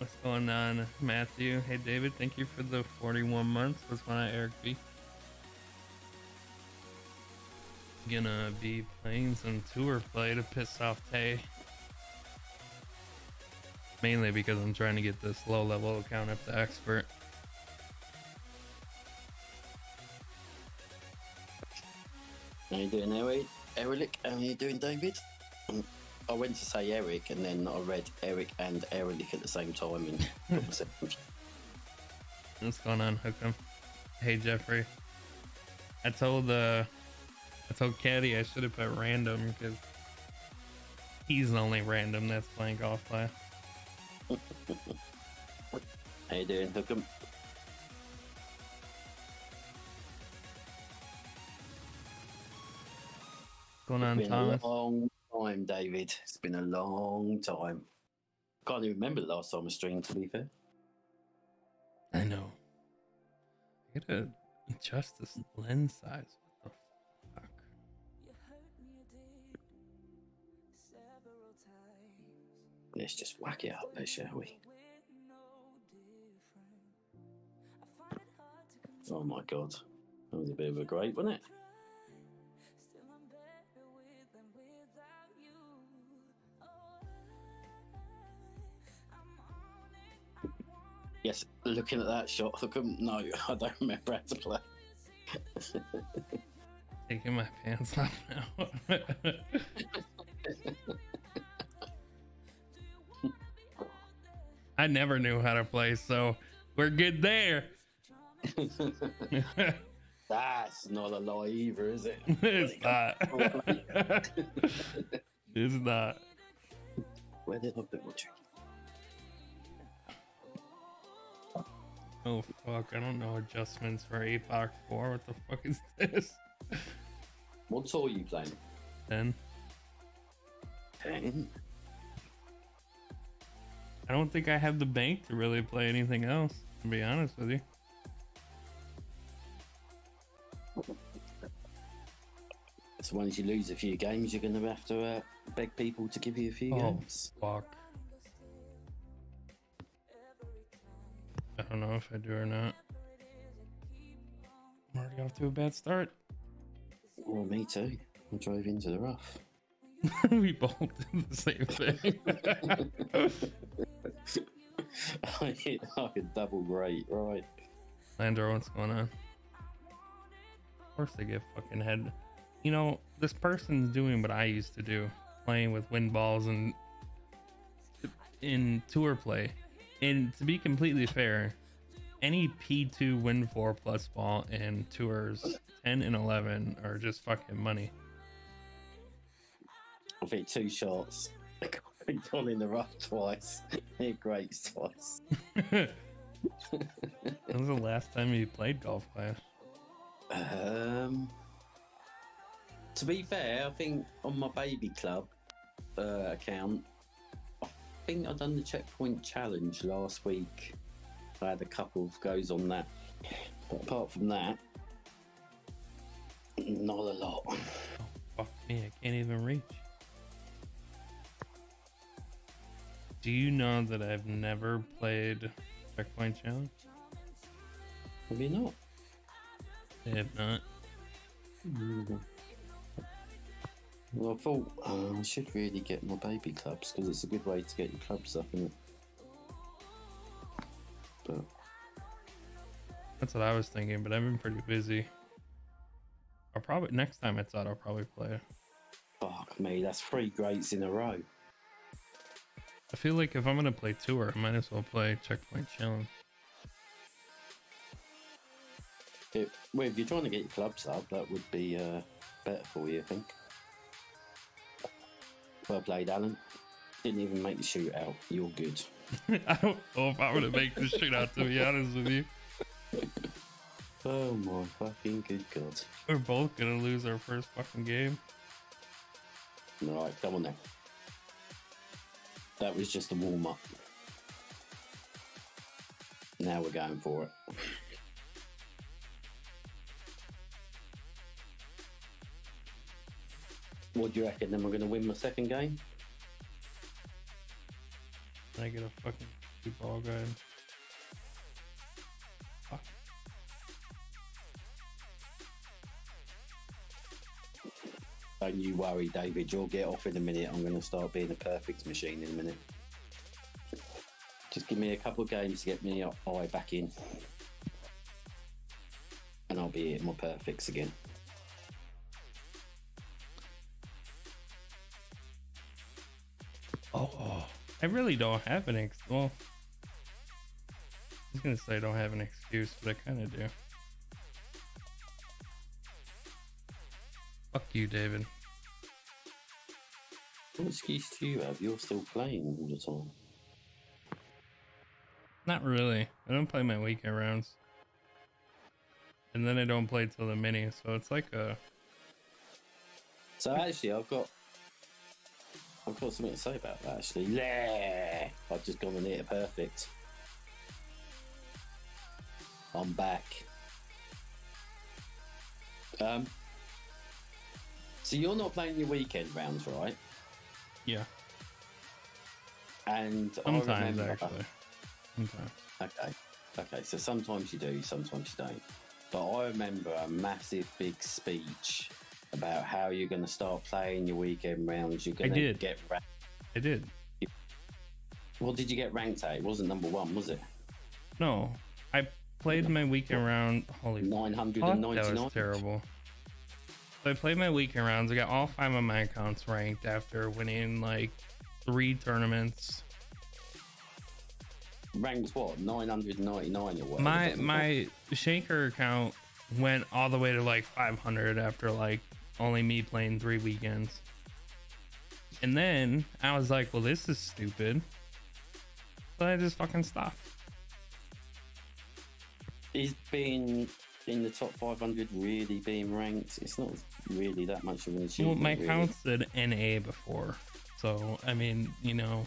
What's going on, Matthew? Hey, David. Thank you for the 41 months. What's going on, Eric B? Gonna be playing some tour play to piss off Tay. Mainly because I'm trying to get this low level account up to expert. How you doing, Eric? Eric, how you doing, David? Um, I went to say Eric, and then I read Eric and Eric at the same time, and What's going on, Hookem? Hey, Jeffrey. I told uh, I told Caddy I should have put random because he's the only random that's playing golf play. How you doing, Hookem? What's going on, Thomas? long time, David. It's been a long time. Can't even remember the last time I streamed, to be fair. I know. I gotta adjust this lens size. What the fuck? Let's just whack it up there, shall we? Oh my god. That was a bit of a great, wasn't it? Yes, looking at that shot, I couldn't. No, I don't remember how to play. Taking my pants off now. I never knew how to play, so we're good there. That's not a lie either, is it? it's not. it's not. Where did I put my? Oh fuck! I don't know adjustments for APOC 4. What the fuck is this? What tour are you playing? Then Ten. I don't think I have the bank to really play anything else. To be honest with you. So once you lose a few games, you're going to have to uh, beg people to give you a few Oh games. fuck! I don't know if I do or not. I'm already off to a bad start. Well, me too. I drove into the rough. we both did the same thing. I hit like a double rate, right? Landor, what's going on? Of course they get fucking head. You know, this person's doing what I used to do, playing with wind balls and in tour play. And to be completely fair, any P2 win 4 plus ball and tours 10 and 11 are just fucking money. I've hit two shots. Gone in the rough twice. Hit greats twice. when was the last time you played Golf Clash? Um, to be fair, I think on my baby club uh, account, I think I done the checkpoint challenge last week. I had a couple of goes on that, but apart from that, not a lot. Fuck me, I can't even reach. Do you know that I've never played Checkpoint Challenge? Have you not? I have not. Hmm. Well, I thought uh, I should really get my baby clubs because it's a good way to get your clubs up, is it? But That's what I was thinking, but I've been pretty busy. I'll probably next time it's out, I'll probably play. it. fuck me, that's three greats in a row. I feel like if I'm gonna play tour, I might as well play Checkpoint Challenge. It, well, if you're trying to get your clubs up, that would be uh, better for you, I think. Well played, Alan. Didn't even make the shootout. You're good. I don't know if I'm gonna make this shit out to be honest with you. Oh my fucking good god. We're both gonna lose our first fucking game. All right, come on then. That was just a warm up. Now we're going for it. What do you reckon? Then we're going to win my second game? I get a fucking two ball guide. Fuck. Don't you worry, David. You'll get off in a minute. I'm going to start being a perfect machine in a minute. Just give me a couple of games to get me eye back in. And I'll be my perfects again. I really don't have an ex. Well, I was gonna say I don't have an excuse, but I kind of do. Fuck you, David. What excuse do you have? You're still playing all the time. Not really. I don't play my weekend rounds, and then I don't play till the mini. So it's like a So actually, I've got I've got something to say about that. Actually, yeah, I've just gone and hit a perfect. I'm back. Um. So you're not playing your weekend rounds, right? yeah. And I Sometimes remember- actually. Sometimes. Okay. Okay. So sometimes you do, sometimes you don't. But I remember a massive big speech about how you're going to start playing your weekend rounds. You're going to did. get. Ra- I did. what did you get ranked at? It wasn't number one, was it? No, I played my weekend round. Holy Nine hundred fuck, that was terrible. So I played my weekend rounds. I got all five of my accounts ranked after winning like three tournaments. Ranked what? Nine hundred ninety-nine or what? My my shaker account went all the way to like 500 after like only me playing three weekends. And then I was like, well, this is stupid. So I just fucking stopped. is being in the top five hundred really being ranked? It's not really that much of an Well, my really. account said NA before. So, I mean, you know,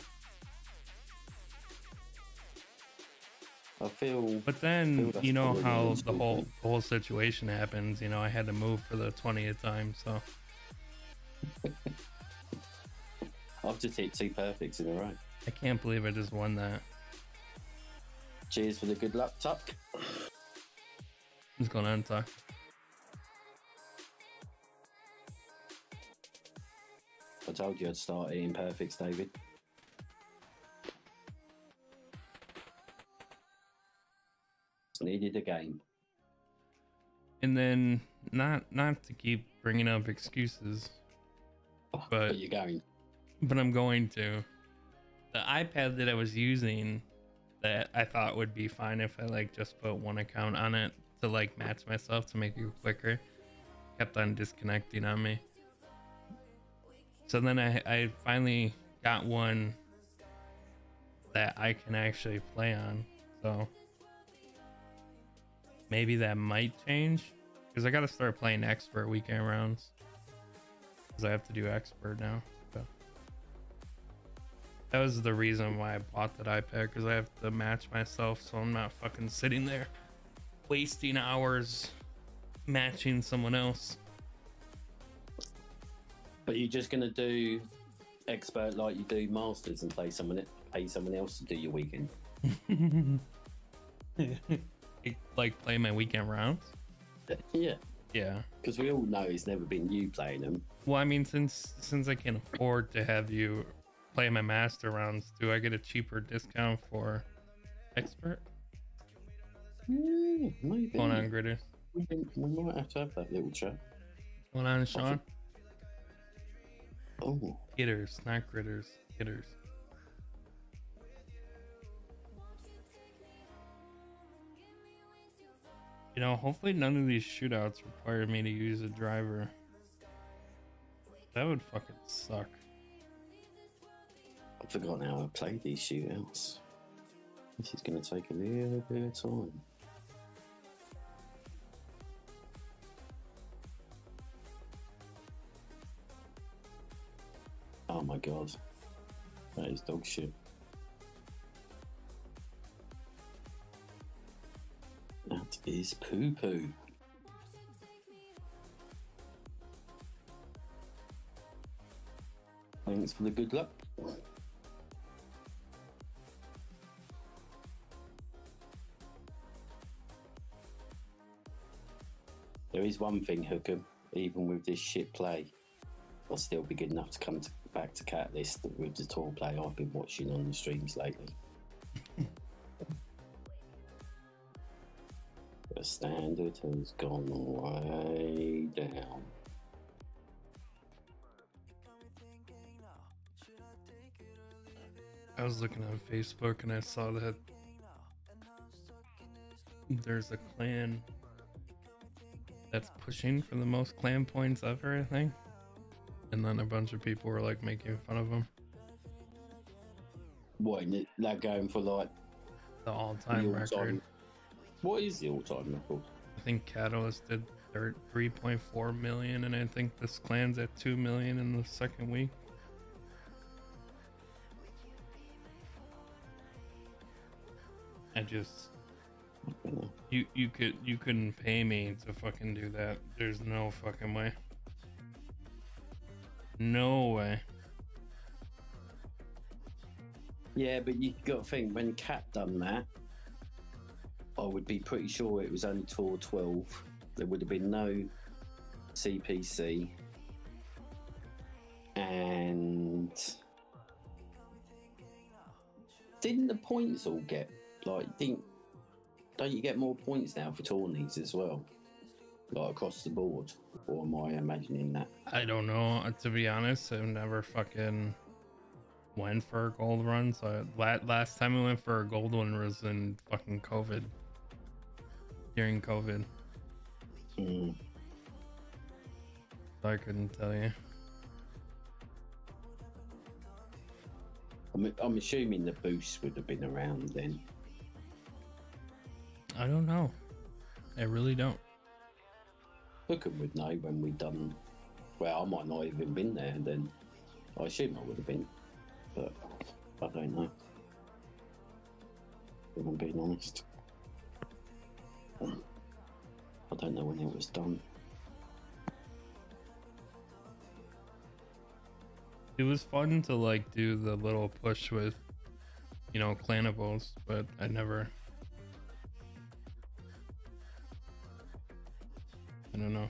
I feel. But then that's you know how the whole the whole situation happens. You know, I had to move for the twentieth time, so I've just hit two perfects in a row. I can't believe I just won that. Cheers for the good luck, Tuck. What's going on, Tuck? I told you I'd start eating perfects, David. Needed a game. And then not not to keep bringing up excuses, oh, But But- you're going. but I'm going to. The iPad that I was using that I thought would be fine if I like just put one account on it to like match myself to make it quicker kept on disconnecting on me. So then I I finally got one that I can actually play on. So maybe that might change because I got to start playing expert weekend rounds because I have to do expert now. So that was the reason why I bought that iPad because I have to match myself, so I'm not fucking sitting there wasting hours matching someone else. But you're just gonna do expert like you do masters and play someone pay someone else to do your weekend. like play my weekend rounds. yeah. Yeah. Because we all know it's never been you playing them. Well, I mean, since since I can afford to have you play my master rounds, do I get a cheaper discount for expert? Yeah, maybe. Going on, Gritters. We, can- we might have to have that little chat. Going on, Sean. Oh, Hitters, not gritters. Hitters. You know, hopefully none of these shootouts require me to use a driver. That would fucking suck. I've forgotten how I play these shootouts. This is going to take a little bit of time. Oh my god. That is dog shit. is poo poo. For the good luck. There is one thing, Hookham, even with this shit play, I'll still be good enough to come to, back to Catalyst with the tour play I've been watching on the streams lately. The standard has gone way down. I was looking on Facebook and I saw that there's a clan that's pushing for the most clan points ever, I think. And then a bunch of people were like making fun of them. What, that going for like The all time record. What is the all time record? I think Catalyst did thir- 3.4 million, and I think this clan's at 2 million in the second week. I just You you you could you couldn't pay me to fucking do that. There's no fucking way. No way. Yeah, but you got to think when Cat done that, I would be pretty sure it was only tour 12. There would have been no CPC. And didn't the points all get like didn't don't you get more points now for tourneys as well? Like across the board? Or am I imagining that? I don't know. uh, To be honest, I've never fucking went for a gold run. So la- last time I went for a gold one was in fucking COVID. During COVID, Mm. I couldn't tell you. I'm, I'm assuming the boost would have been around then. I don't know. I really don't. Hookham would know when we done. Well, I might not even been there. Then I assume I would have been, but I don't know. If I'm being honest, I don't know when it was done. It was fun to like do the little push with, you know, clanables, but I never. I don't know.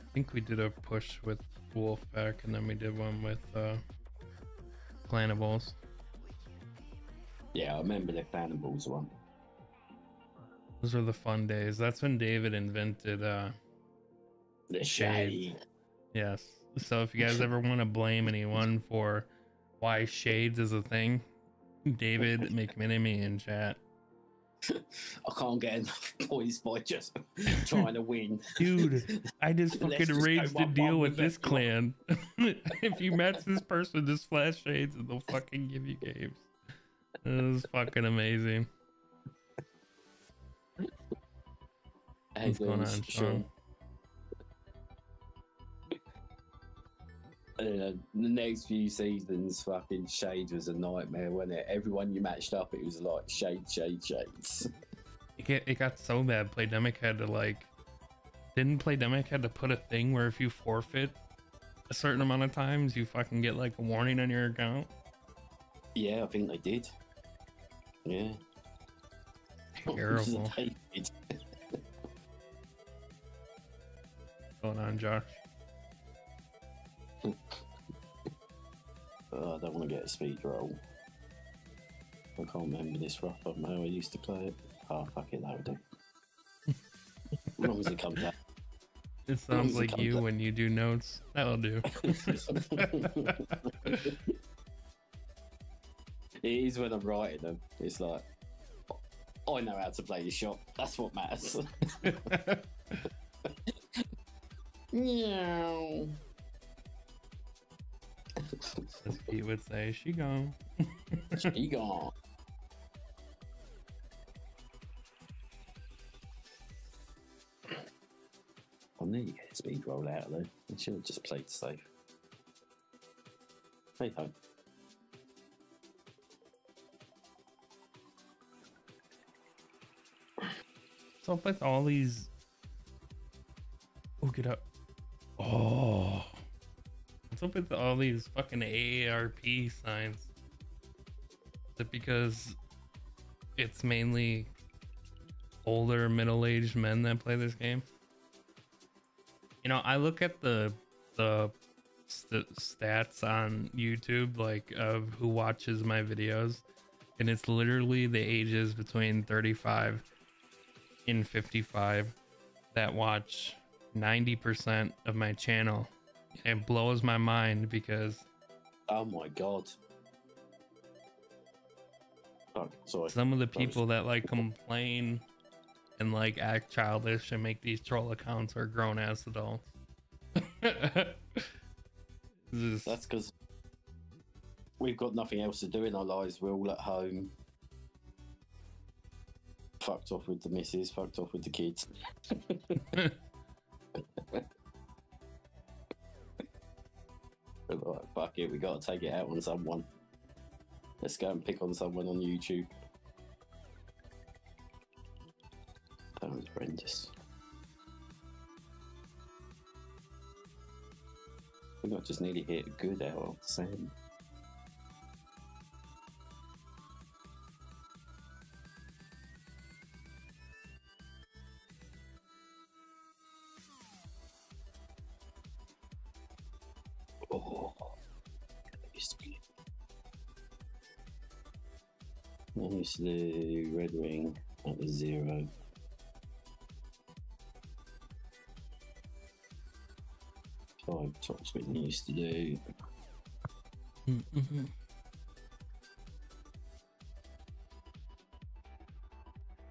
I think we did a push with Wolfpack, and then we did one with uh, clanables. Yeah, I remember the cannibals one. Those were the fun days. That's when David invented. uh The Shade. shade. Yes. So if you guys ever want to blame anyone for why shades is a thing, David McMinimy in chat. I can't get enough points by just trying to win. Dude, I just fucking go to deal with with this clan. if you match this person, just flash shades and they'll fucking give you games. It was fucking amazing. Hey, What's going on, Sean. Sean? Uh, the next few seasons, fucking Shade was a nightmare, wasn't it? Everyone you matched up, it was like Shade, Shade, Shades. It, get, it got so bad. Playdemic had to like. Didn't Playdemic had to put a thing where if you forfeit a certain amount of times, you fucking get like a warning on your account? Yeah, I think they did. Yeah. Terrible. going on, Josh? Oh, I don't want to get a speed roll. I can't remember this rough up how I used to play it. Oh, fuck it, that'll do. as long as it comes out. It sounds it like you up. when you do notes. That'll do. it is when I'm writing them. It's like, I know how to play the shot. That's what matters. Meow. As Pete would say, she gone. She gone. I knew you get a speed roll out though. I should have just played safe. Hey ho. Up with all these? Oh, get up. Oh. What's up with all these fucking AARP signs? Is it because it's mainly older middle-aged men that play this game. You know, I look at the the st- stats on YouTube like of who watches my videos and it's literally the ages between 35 and 55 that watch 90% of my channel. It blows my mind because Oh my god. Oh, sorry. some of the people that like complain and like act childish and make these troll accounts are grown ass adults. Just- That's because we've got nothing else to do in our lives. We're all at home. Fucked off with the missus, fucked off with the kids. We're like, fuck it, we gotta take it out on someone. Let's go and pick on someone on YouTube. That was horrendous. I think I just nearly hit a good out of the Used Red Ring at the zero. Five top spin used to do. Mhm.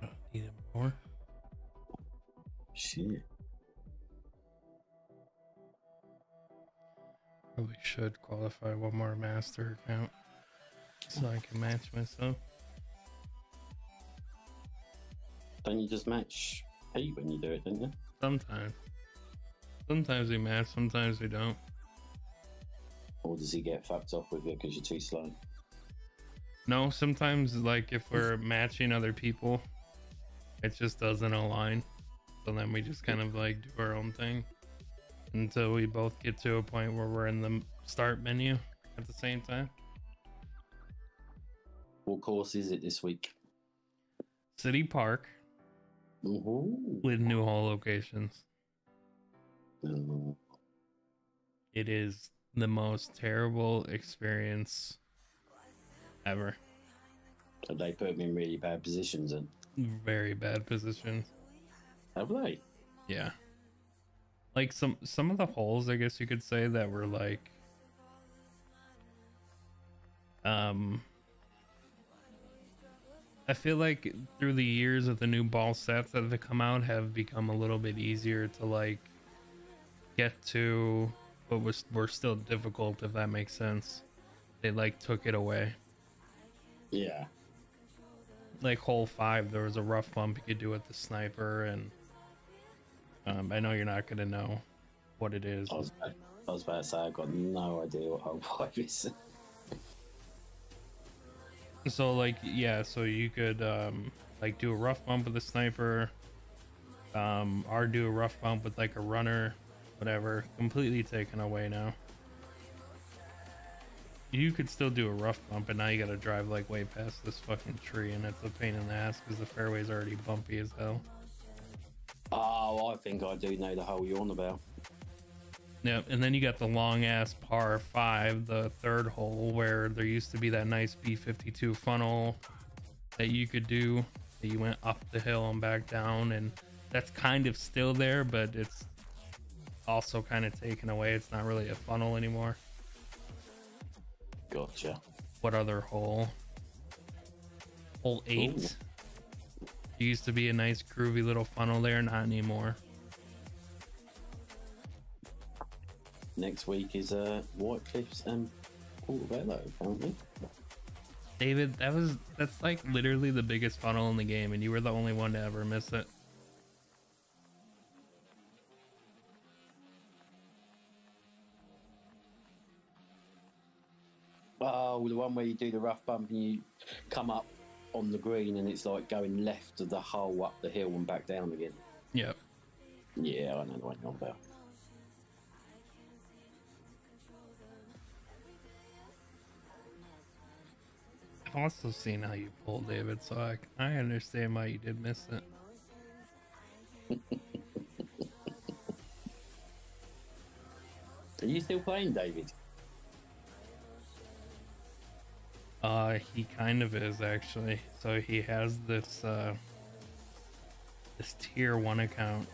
Oh, Need more? Shit. Probably should qualify one more master account so I can match myself. Don't you just match Pete when you do it, don't you? Sometimes. Sometimes we match, sometimes we don't. Or does he get fucked off with you because you're too slow? No, sometimes like if we're matching other people, it just doesn't align. So then we just kind of like do our own thing until we both get to a point where we're in the start menu at the same time. What course is it this week? City Park Ooh. with new hall locations. Oh, It is the most terrible experience ever. Have they put me in really bad positions and Very bad position. have they? Yeah. Like some some of the holes, I guess you could say that were like um I feel like through the years of the new ball sets that have come out have become a little bit easier to like get to but was were still difficult if that makes sense. They like took it away. Yeah. like hole five, there was a rough bump you could do with the sniper, and um, I know you're not gonna know what it is. I was, I was about to say I've got no idea what whole five is. So like yeah, so you could um, like do a rough bump with a sniper, um, or do a rough bump with like a runner, whatever. Completely taken away now. You could still do a rough bump, and now you gotta drive like way past this fucking tree, and it's a pain in the ass because the fairway's already bumpy as hell. Oh, I think I do know the hole you're on about. Yep, and then you got the long ass par five, the third hole, where there used to be that nice B52 funnel that you could do. That you went up the hill and back down, and that's kind of still there, but it's also kind of taken away. It's not really a funnel anymore. Gotcha. What other hole? Hole eight. There used to be a nice groovy little funnel there, not anymore. Next week is uh, White Cliffs and Portobello, apparently. David, that was that's like literally the biggest funnel in the game, and you were the only one to ever miss it. Oh, the one where you do the rough bump and you come up on the green and it's like going left of the hole up the hill and back down again. Yep. Yeah, I know the one you're on about. Also seen how you pull, David, so I, I understand why you did miss it. Are you still playing, David? Uh, he kind of is actually. So he has this uh, this tier one account.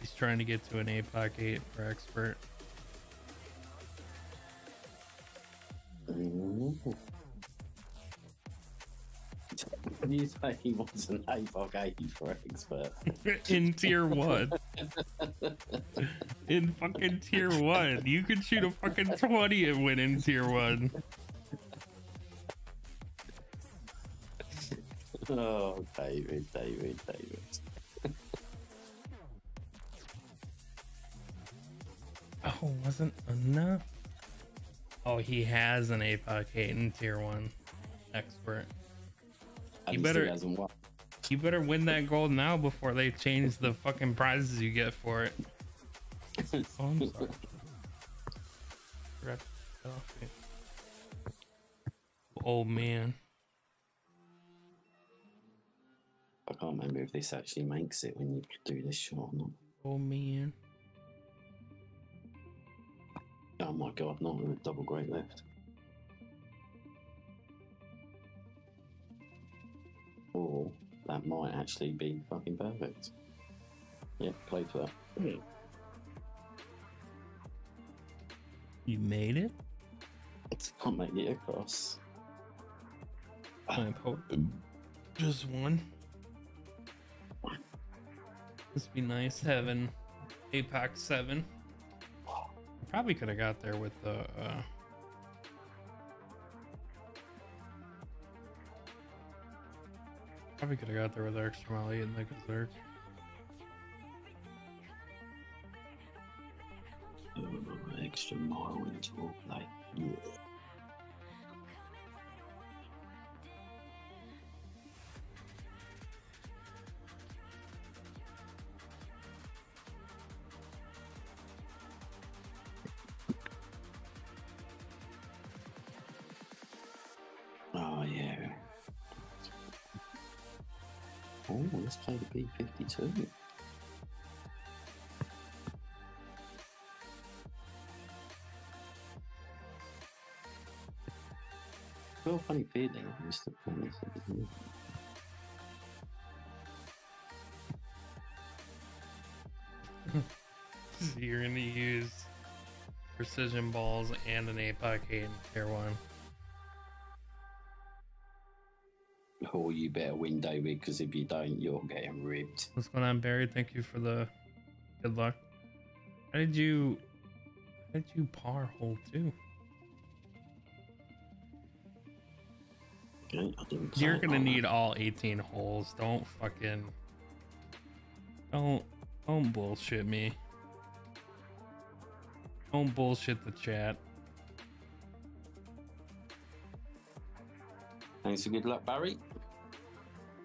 He's trying to get to an APOC 8 for expert. Ooh. You say he wants an APOC 80 for expert. in tier one. in fucking tier one. You could shoot a fucking 20 and win in tier one. Oh, David, David, David. Oh, wasn't enough? Oh, he has an APOC 8 in tier one expert. You better- still hasn't won. You better win that gold now before they change the fucking prizes you get for it. Oh, I'm sorry. Forgot to cut off oh, it. Oh man. I can't remember if this actually makes it when you do this shot or not. Oh man. Oh my god, not with a double great left. That might actually be fucking perfect. Yeah, play for that. You made it? Can't make it across. I hope just one. This would be nice having APOC 7. Probably could have got there with the uh Probably could have got there with the extra Molly and the. Oh, extra mile into all play. Yeah. 352. Well, funny feeling, Mr. Promise, isn't it? so you're gonna use precision balls and an 8 by 8 in tier 1. Oh, you better win, David, because if you don't, you're getting ripped. What's going on, Barry? Thank you for the good luck. How did you how did you par hole two? Okay, I didn't play You're gonna like need that. all 18 holes. Don't fucking don't don't bullshit me. Don't bullshit the chat. Thanks for good luck, Barry.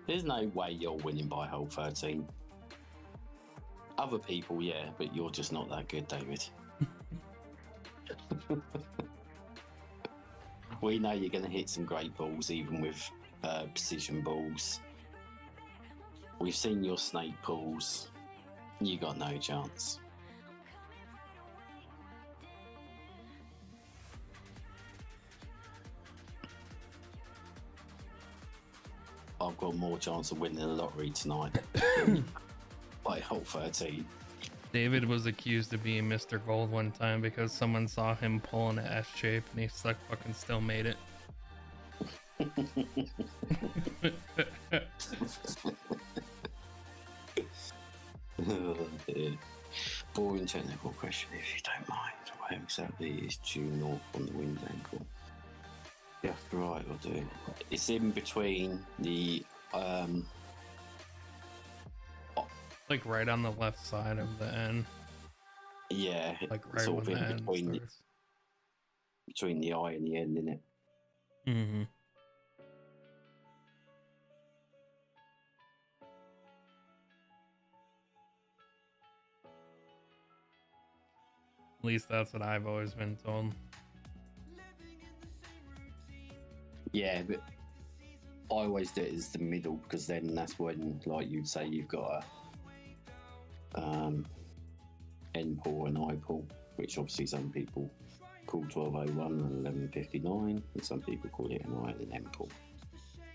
There's no way you're winning by hole 13. Other people, yeah, but you're just not that good, David. we know you're going to hit some great balls, even with uh, precision balls. We've seen your snake pulls. You got no chance. I've got more chance of winning the lottery tonight by hole 13. David was accused of being Mr. Gold one time because someone saw him pull an S shape and he stuck fucking still made it. Oh. Boring technical question, if you don't mind. Where exactly is due north on the wind angle? Yeah, right, I'll do. It's in between the um, like right on the left side of the N. yeah, Like right sort of in N between the, between the eye and the end, in it. Mm-hmm. At least that's what I've always been told. Yeah, but I always do it as the middle because then that's when, like you'd say, you've got a um, N pool and I pool, which obviously some people call 1201 and 1159, and some people call it an I and an N pool.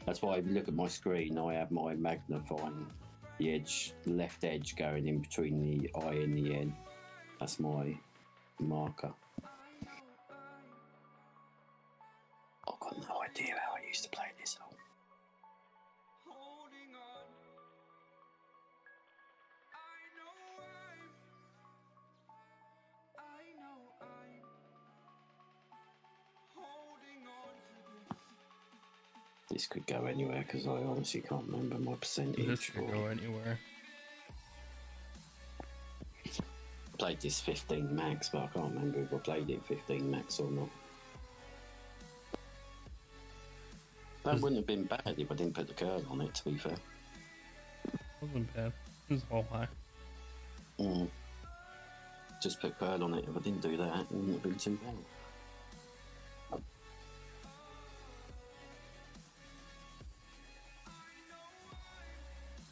That's why if you look at my screen, I have my magnifying the edge, left edge going in between the I and the N. That's my marker. Idea how I used to play this song. holding on. I know I'm, I know I'm holding on to this. This could go anywhere because I honestly can't remember my percentage. This could go anywhere. played this 15 max, but I can't remember if I played it 15 max or not. That wouldn't have been bad if I didn't put the curl on it, to be fair. Wasn't bad. It was all high. Mm. Just put curl on it. If I didn't do that, it wouldn't have been too bad.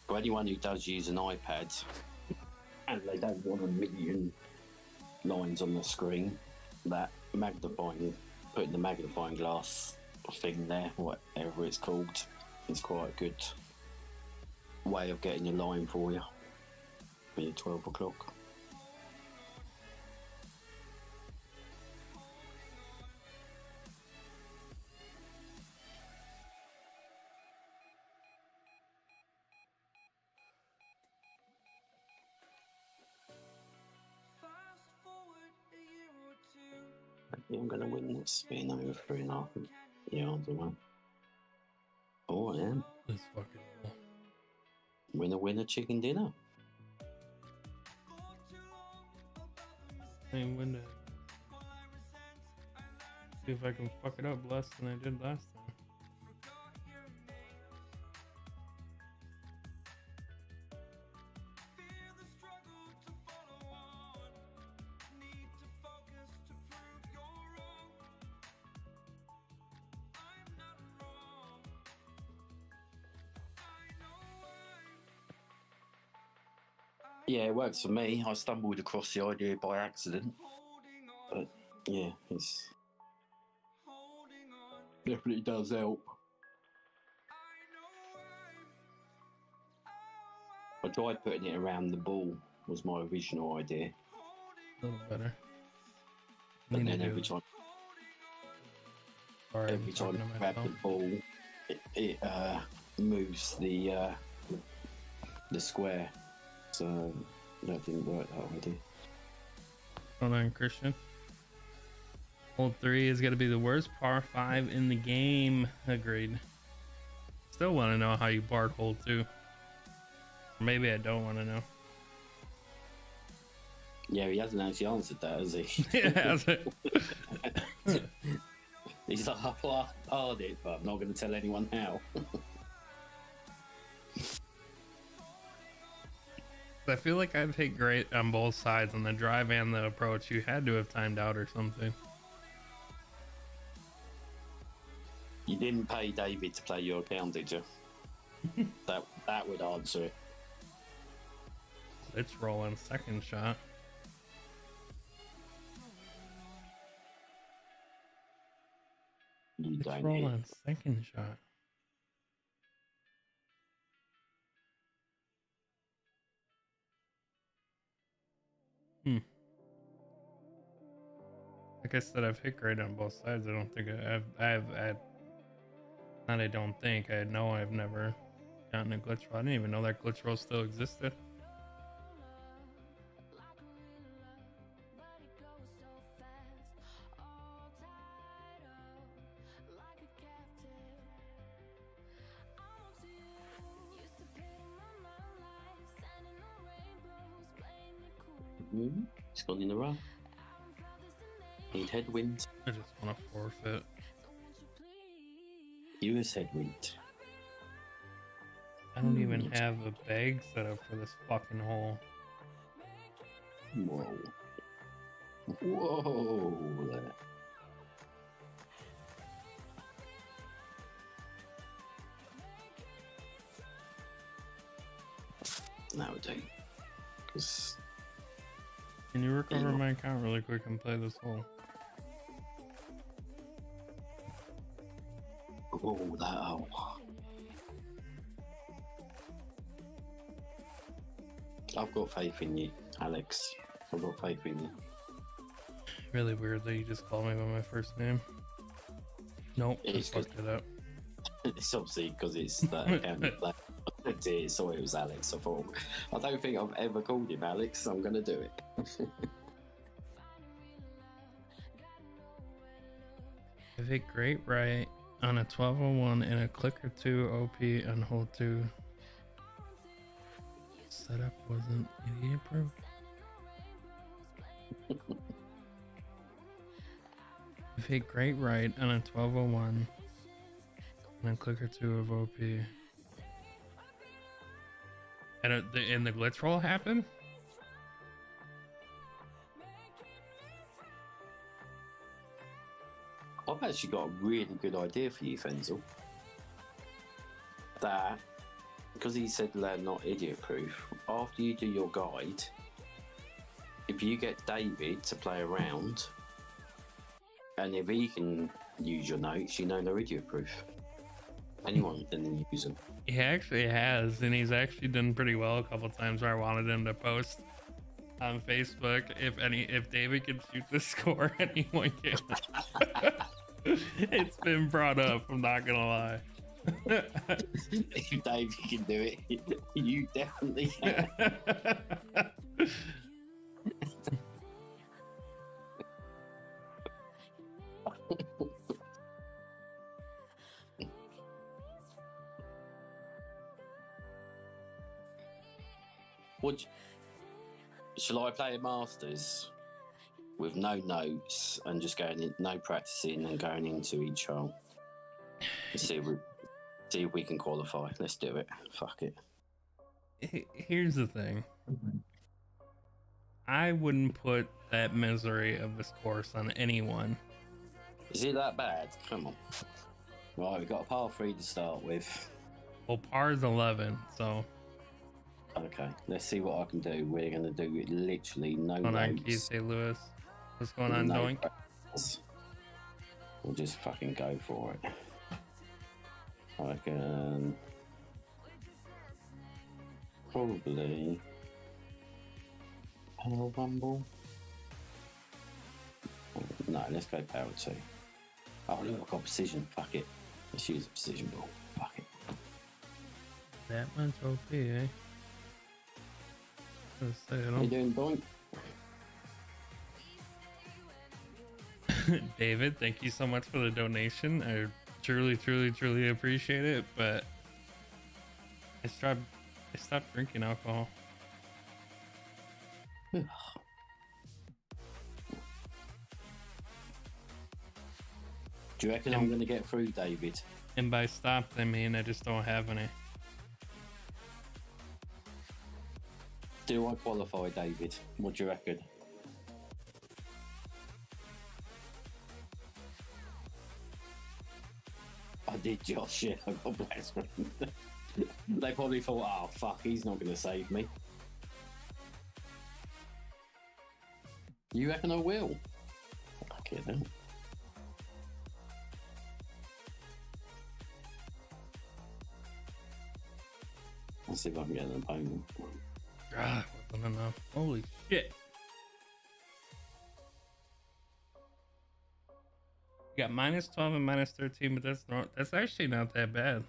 For anyone who does use an iPad and they don't want a million lines on the screen, that magnifying, putting the magnifying glass thing there, whatever it's called, is quite a good way of getting your line for you you're 12 o'clock. Fast forward a year or two. I think I'm going to win this being over three and a half yards away. Oh, I am. This fucking hole. Winner, winner, chicken dinner. For too long about the mistakes Same window. I resent. I learned See if I can fuck it up less than I did last time. Works for me. I stumbled across the idea by accident. But yeah, it's holding on. definitely does help. I know I'm. I tried putting it around the ball was my original idea, A little better. but then every time Sorry, every time talking I grab the ball, it, it uh, moves the uh, the square. So that didn't work that idea. Hold on, Christian. Hole three is going to be the worst par five in the game. Agreed. Still want to know how you barred hole two. Or maybe I don't want to know. Yeah, he hasn't actually answered that, has he? yeah, that's it. He's like, well, I parred it, but I'm not going to tell anyone how. I feel like I've hit great on both sides on the drive and the approach. You had to have timed out or something. You didn't pay David to play your account, did you? that that would answer it. It's rolling second shot. You It's rolling second shot. Hmm. Like I said, I've hit great on both sides. I don't think I- I've, I've, not I don't think, I know I've never gotten a glitch roll. I didn't even know that glitch roll still existed. Gone in a row. Need headwind. I just want to forfeit. You is headwind. I don't even Hmm. have a bag set up for this fucking hole. Whoa. Whoa. That would do. 'cause- Can you recover my account really quick and play this whole? Oh, that oh. I've got faith in you, Alex. I've got faith in you. Really weird that you just called me by my first name. Nope, It just fucked it up. It's obviously because it's that account. that I did, so it was Alex. I thought, I don't think I've ever called him Alex, so I'm going to do it. Oh if it great right on a 1201 and a click or two OP and hold two. Setup wasn't idiot proof. if it great right on a 1201 and a click or two of OP. And, uh, the, and the glitch roll happened? I've actually got a really good idea for you, Fenzl. That, because he said they're not idiot proof, after you do your guide, if you get David to play around, and if he can use your notes, you know they're idiot proof. Anyone can use them. He actually has, and he's actually done pretty well a couple times where I wanted him to post on Facebook if any if David can shoot the score anyone can. it's been brought up, I'm not gonna lie. if Dave can do it, you definitely can. Would shall I play a Masters with no notes and just going in, no practicing and going into each hole? Let's see if we see if we can qualify. Let's do it. Fuck it. Here's the thing. I wouldn't put that misery of this course on anyone. Is it that bad? Come on. Right, we've got a par three to start with. Well, par is 11, so Okay, let's see what I can do. We're gonna do it literally no going on, Keith notes. St. Louis. What's going on, no Doink? practice. We'll just fucking go for it. I can probably power rumble. No, let's go power two. Oh look, I've got precision. Fuck it. Let's use a precision ball. Fuck it. That one's OP, eh? Say you doing? David, thank you so much for the donation. I truly, truly, truly appreciate it. But I stopped, I stopped drinking alcohol. Do you reckon I'm going to get through, David? And by stopped, I mean I just don't have any. Do I qualify, David? What do you reckon? I did, Josh. Yeah, I got screen. they probably thought, oh, fuck, he's not going to save me. You reckon I will? Fuck it, no. Let's see if I can get an opponent. Ah, wasn't enough. Holy shit. You got minus 12 and minus 13, but that's not, that's actually not that bad,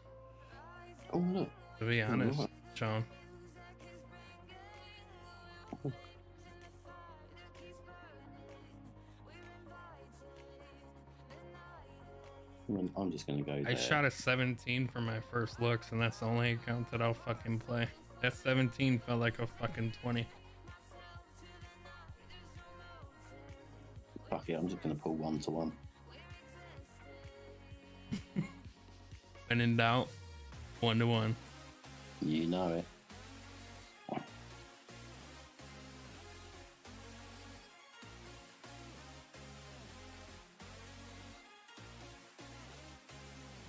Oh, look. to be honest. Sean. I'm- I'm just to go I there. shot a 17 for my first looks, and that's the only account that I'll fucking play. That 17 felt like a fucking 20. Fuck it, I'm just going to pull one to one. When in doubt, one to one. You know it.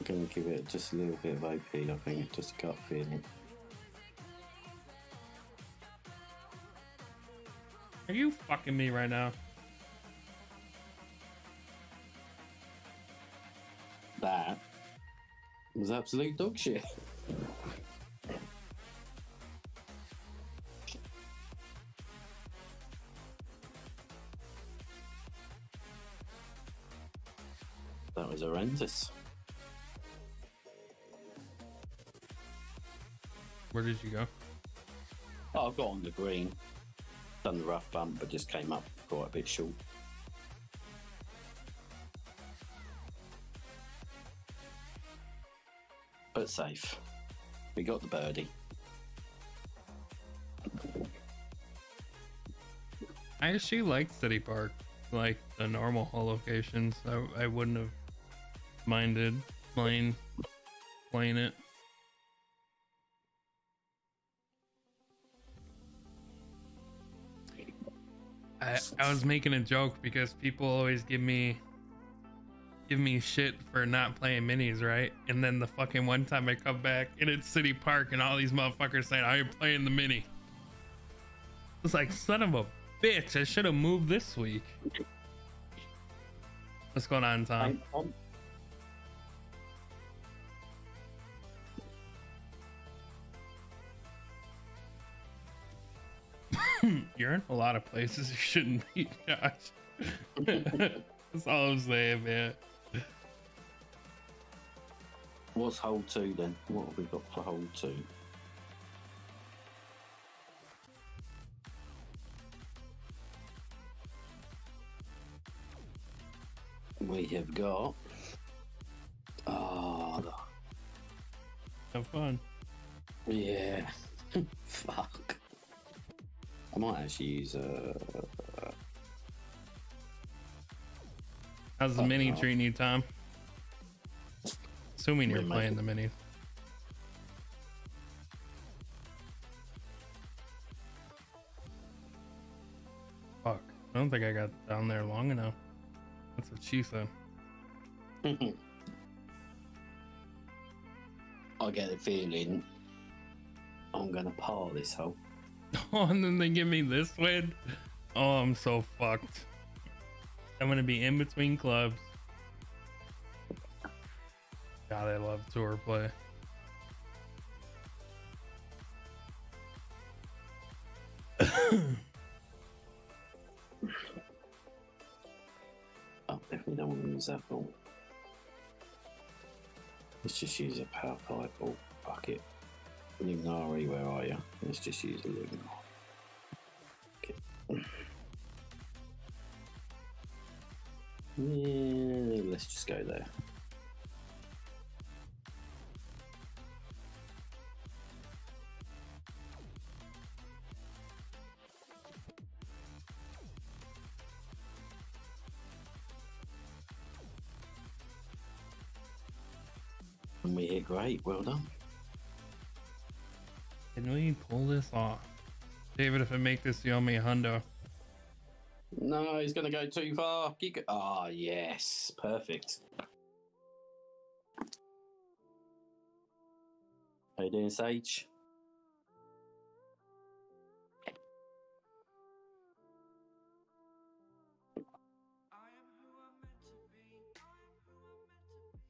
I'm to give it just a little bit of OP, I think, just a gut feeling. Are you fucking me right now? That was absolute dog shit. That was horrendous. Where did you go? Oh, I got on the green, done the rough bump, but just came up quite a bit short. But safe. We got the birdie. I actually like City Park, like the normal hole locations. I, I wouldn't have minded playing playing it. I, was making a joke because people always give me give me shit for not playing minis, right? And then the fucking one time I come back and it's City Park and all these motherfuckers saying I ain't playing the mini. It's like son of a bitch. I should have moved this week. What's going on, Tom? I'm- You're in a lot of places you shouldn't be, Josh. That's all I'm saying, man. What's hole two then? What have we got for hole two? We have got. Oh, Have fun. yeah. Fuck. I might actually use uh, How's the mini off. treating you, Tom? Assuming you're playing the mini. Fuck. I don't think I got down there long enough. That's what she said. I get the feeling I'm gonna par this hole. Oh, and then they give me this win. Oh, I'm so fucked. I'm gonna be in between clubs. God, I love tour play. Oh, definitely don't want to use that ball. Let's just use a power pipe or bucket. Luminari, where are you? Let's just use Luminari. Okay. Yeah, let's just go there. And we hit great. Well done. Can we pull this off? David, if I make this, me a hundo. No, he's going to go too far. Keep Ah, yes. Perfect. How you doing, Sage?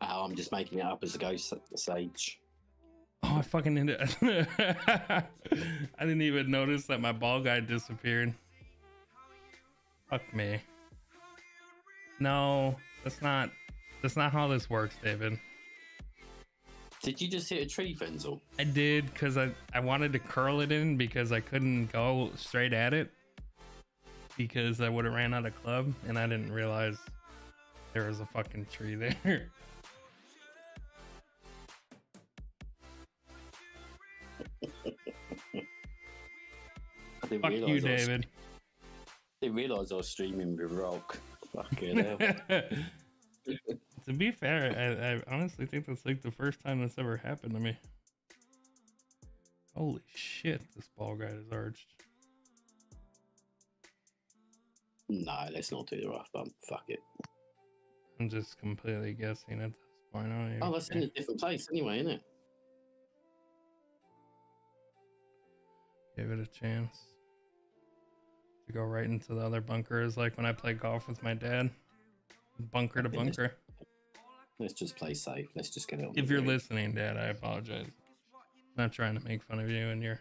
Oh, I'm just making it up as I go, S- Sage. Oh, I fucking it. I didn't even notice that my ball guy disappeared. Fuck me. No, that's not. That's not how this works, David. Did you just hit a tree, Fenzl? I did because I I wanted to curl it in because I couldn't go straight at it because I would have ran out of club and I didn't realize there was a fucking tree there. Didn't Fuck you, realise I was- David. didn't realise I was streaming with Rock. Fucking hell. to be fair, I, I honestly think that's like the first time that's ever happened to me. Holy shit, this ball guy is arched. No, let's not do the rough bump. Fuck it. I'm just completely guessing at this point. I Oh, that's in a different place anyway, isn't it? Give it a chance. To go right into the other bunker is like when I play golf with my dad. Bunker to bunker. Let's just play safe. Let's just get it. If you're listening, Dad, I apologize. I'm Not trying to make fun of you and your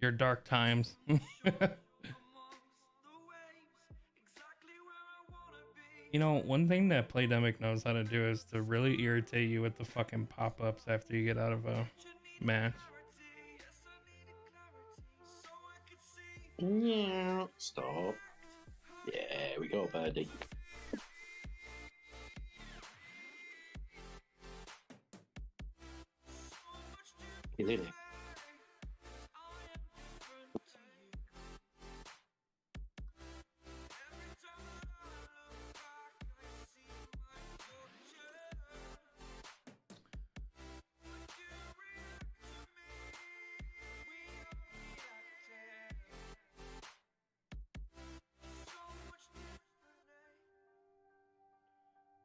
your dark times. you know, one thing that Playdemic knows how to do is to really irritate you with the fucking pop-ups after you get out of a match. Yeah. Stop. Yeah, we got a birdie. He's in it.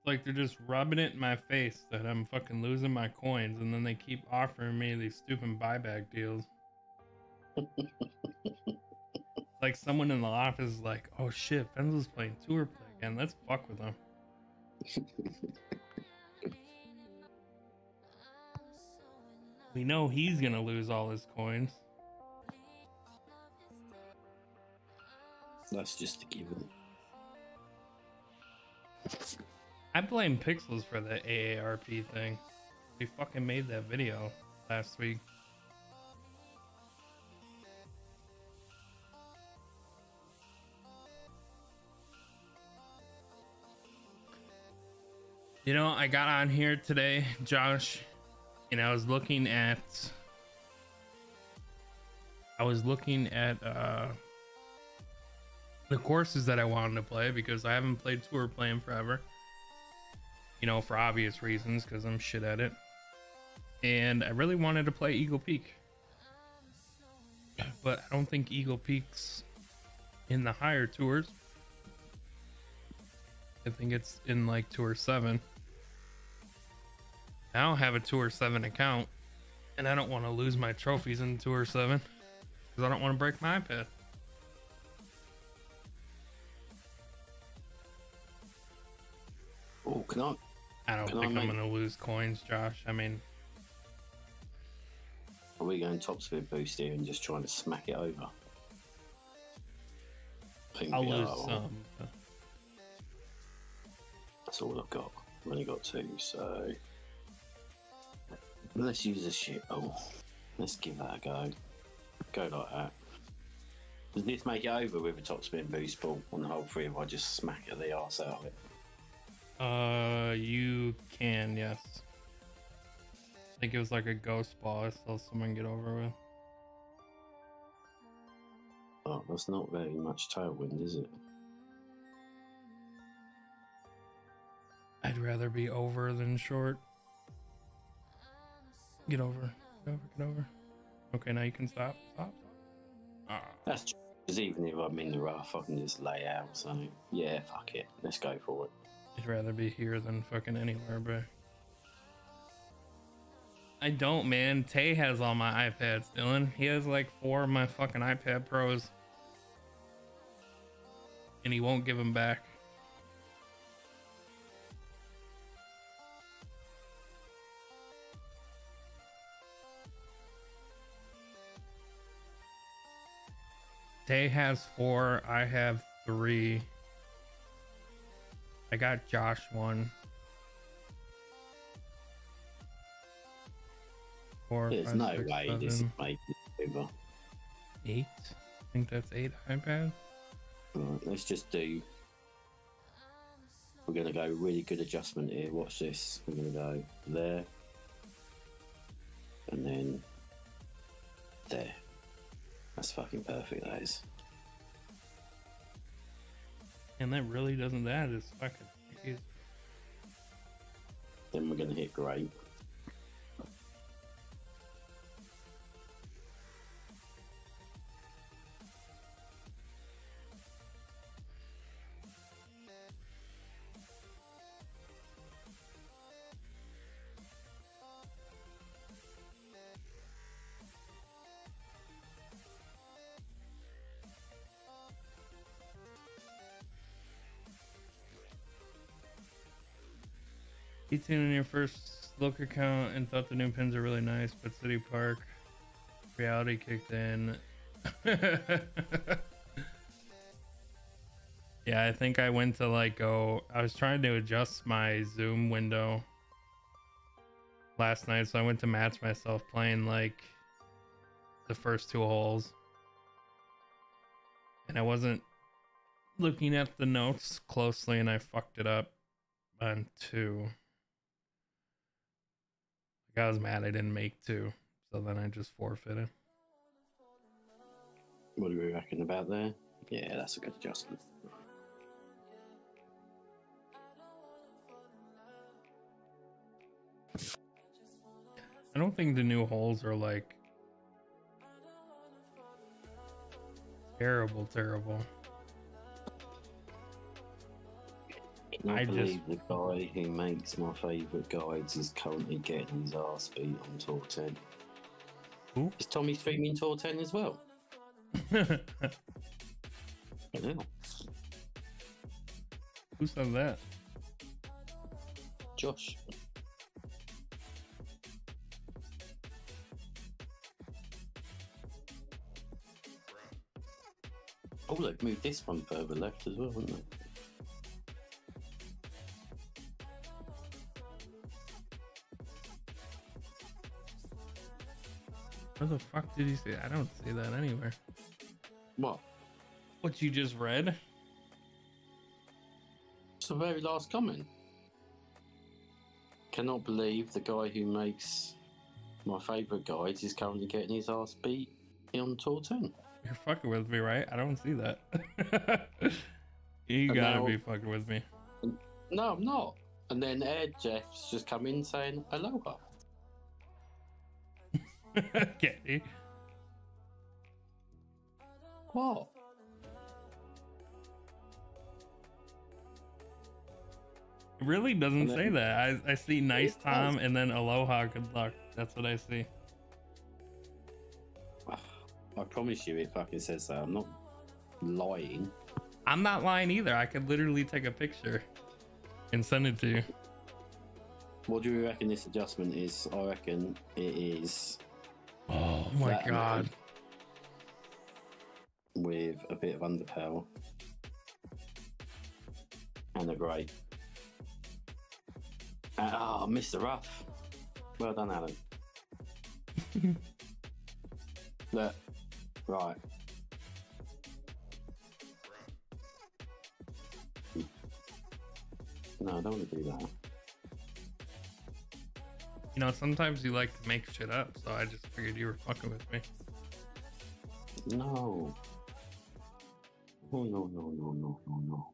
Like they're just rubbing it in my face that I'm fucking losing my coins, and then they keep offering me these stupid buyback deals. like someone in the office is like, "Oh shit, Fenzl's playing tour play again. Let's fuck with him." We know he's gonna lose all his coins. That's just a given. I blame Pixels for the AARP thing. We fucking made that video last week. You know, I got on here today, Josh, and I was looking at I was looking at uh the courses that I wanted to play because I haven't played tour playing forever. You know, for obvious reasons because I'm shit at it. And I really wanted to play Eagle Peak. But I don't think Eagle Peak's in the higher tours. I think it's in like Tour 7. I don't have a Tour 7 account. And I don't want to lose my trophies in Tour 7. Because I don't want to break my iPad. Oh, can I? I don't Can I think I'm make- gonna lose coins, Josh. I mean, Are we going top speed boost here and just trying to smack it over? I I'll lose are. some. That's all I've got. I've only got two, so let's use a shit. Oh, let's give that a go. Go like that. Does this make it over with a top spin boost ball on the whole three if I just smack at the arse out of it? Uh, you can, yes. I think it was like a ghost ball. I saw someone get over with. Oh, that's not very much tailwind, is it? I'd rather be over than short. Get over. Get over. Get over. Okay, now you can stop. Stop. stop. Ah. That's because even if I'm in the rough, I can just lay out. So yeah, fuck it. Let's go for it. I'd rather be here than fucking anywhere, bro. I don't, man. Tay has all my iPads, Dylan. He has like four of my fucking iPad Pros. And he won't give them back. Tay has four. I have three. I got Josh one. Four, There's five, no six, way this is seven, making it over. eight. I think that's eight iPads. Right, let's just do. We're gonna go really good adjustment here. Watch this. We're gonna go there, and then there. That's fucking perfect. That is. And that really doesn't. That is fucking. Then we're gonna hit great. 18 in your first look account and thought the new pins are really nice, but City Park reality kicked in. yeah, I think I went to like go. I was trying to adjust my Zoom window last night, so I went to match myself playing like the first two holes, and I wasn't looking at the notes closely, and I fucked it up on two. I was mad I didn't make two, so then I just forfeited. What do we reckon about there? Yeah, that's a good adjustment. I don't think the new holes are like terrible, terrible. I, I just- believe the guy who makes my favourite guides is currently getting his ass beat on Tour 10. Who? Is Tommy streaming Tour 10 as well? Who said that? Josh. Oh, they've moved this one further left as well, haven't they? Where the fuck did you say? I don't see that anywhere. What? What you just read? It's the very last comment. Cannot believe the guy who makes my favourite guides is currently getting his ass beat on Tour 10. You're fucking with me, right? I don't see that. you And gotta now- be fucking with me. No, I'm not. And then Ed Jeff's just come in saying aloha. okay. What? It really doesn't And say that. I, I see nice. Tom and then aloha, good luck. That's what I see. I promise you it fucking says that. I'm not lying. I'm not lying either. I could literally take a picture and send it to you. What do you reckon this adjustment is? I reckon it is Oh my god. with a bit of underpower and a grey. Ah, oh, Mr. Rough. Well done, Alan. Look, right. No, I don't want to do that. You know, sometimes you like to make shit up, so I just figured you were fucking with me. No. Oh, no, no, no, no, no, no.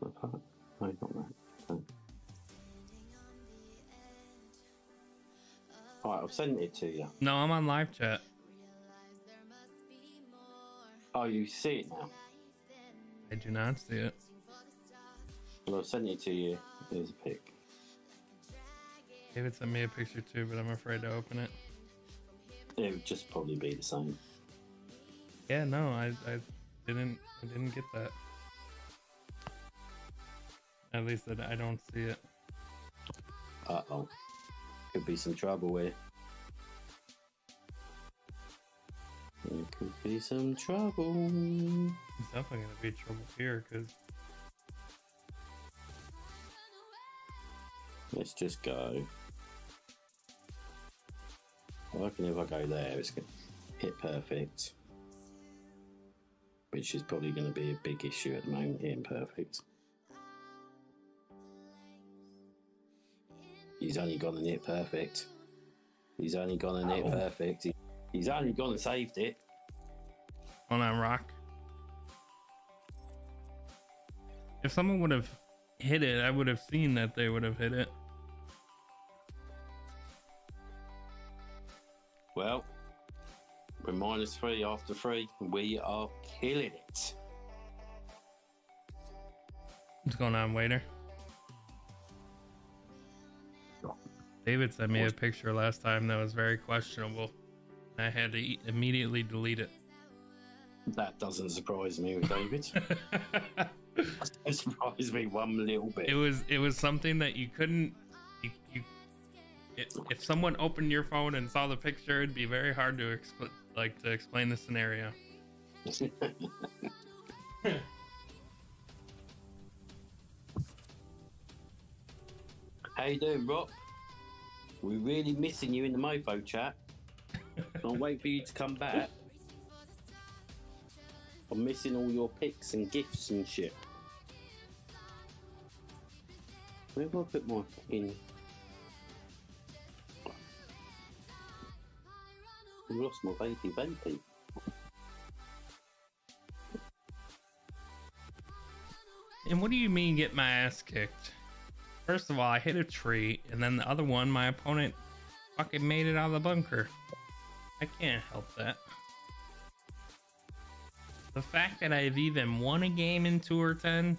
No, uh, not that. No. Alright, I've sent it to you. No, I'm on live chat. Oh, you see it now? I do not see it. Well, I've sent it to you. There's a pic. David sent me a picture too, but I'm afraid to open it. It would just probably be the same. Yeah, no, I, I didn't I didn't get that. At least I, I don't see it. Uh oh. Could be some trouble here. There could be some trouble. It's definitely gonna be trouble here because Let's just go. I reckon if I go there, it's going to hit perfect. Which is probably going to be a big issue at the moment, hitting perfect. He's only gone and hit perfect. He's only gone and hit perfect. He- he's only gone and saved it. on that rock. If someone would have hit it, I would have seen that they would have hit it. We're minus three after three. We are killing it. What's going on, waiter? David sent me a picture last time that was very questionable. I had to e- immediately delete it. That doesn't surprise me, David. it surprised me one little bit. it was it was something that you couldn't you, you it, if someone opened your phone and saw the picture it'd be very hard to expl- like to explain the scenario How you doing, Rob? We're really missing you in the mofo chat. Can't wait for you to come back. I'm missing all your pics and gifts and shit. Where have I put my fucking... I lost my baby baby. and what do you mean get my ass kicked first of all i hit a tree and then the other one my opponent fucking made it out of the bunker i can't help that the fact that i've even won a game in tour 10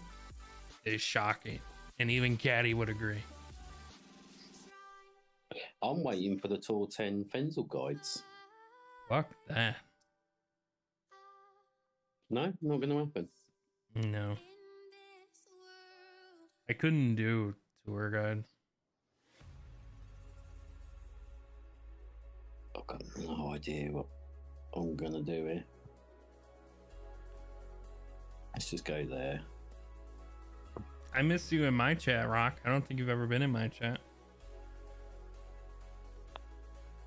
is shocking and even caddy would agree I'm waiting for the Tour 10 Fenzl guides. Fuck that No, not going to happen. no i couldn't do tour guide. I've got no idea what I'm gonna do here. Let's just go there. I miss you in my chat, Rock. I don't think you've ever been in my chat.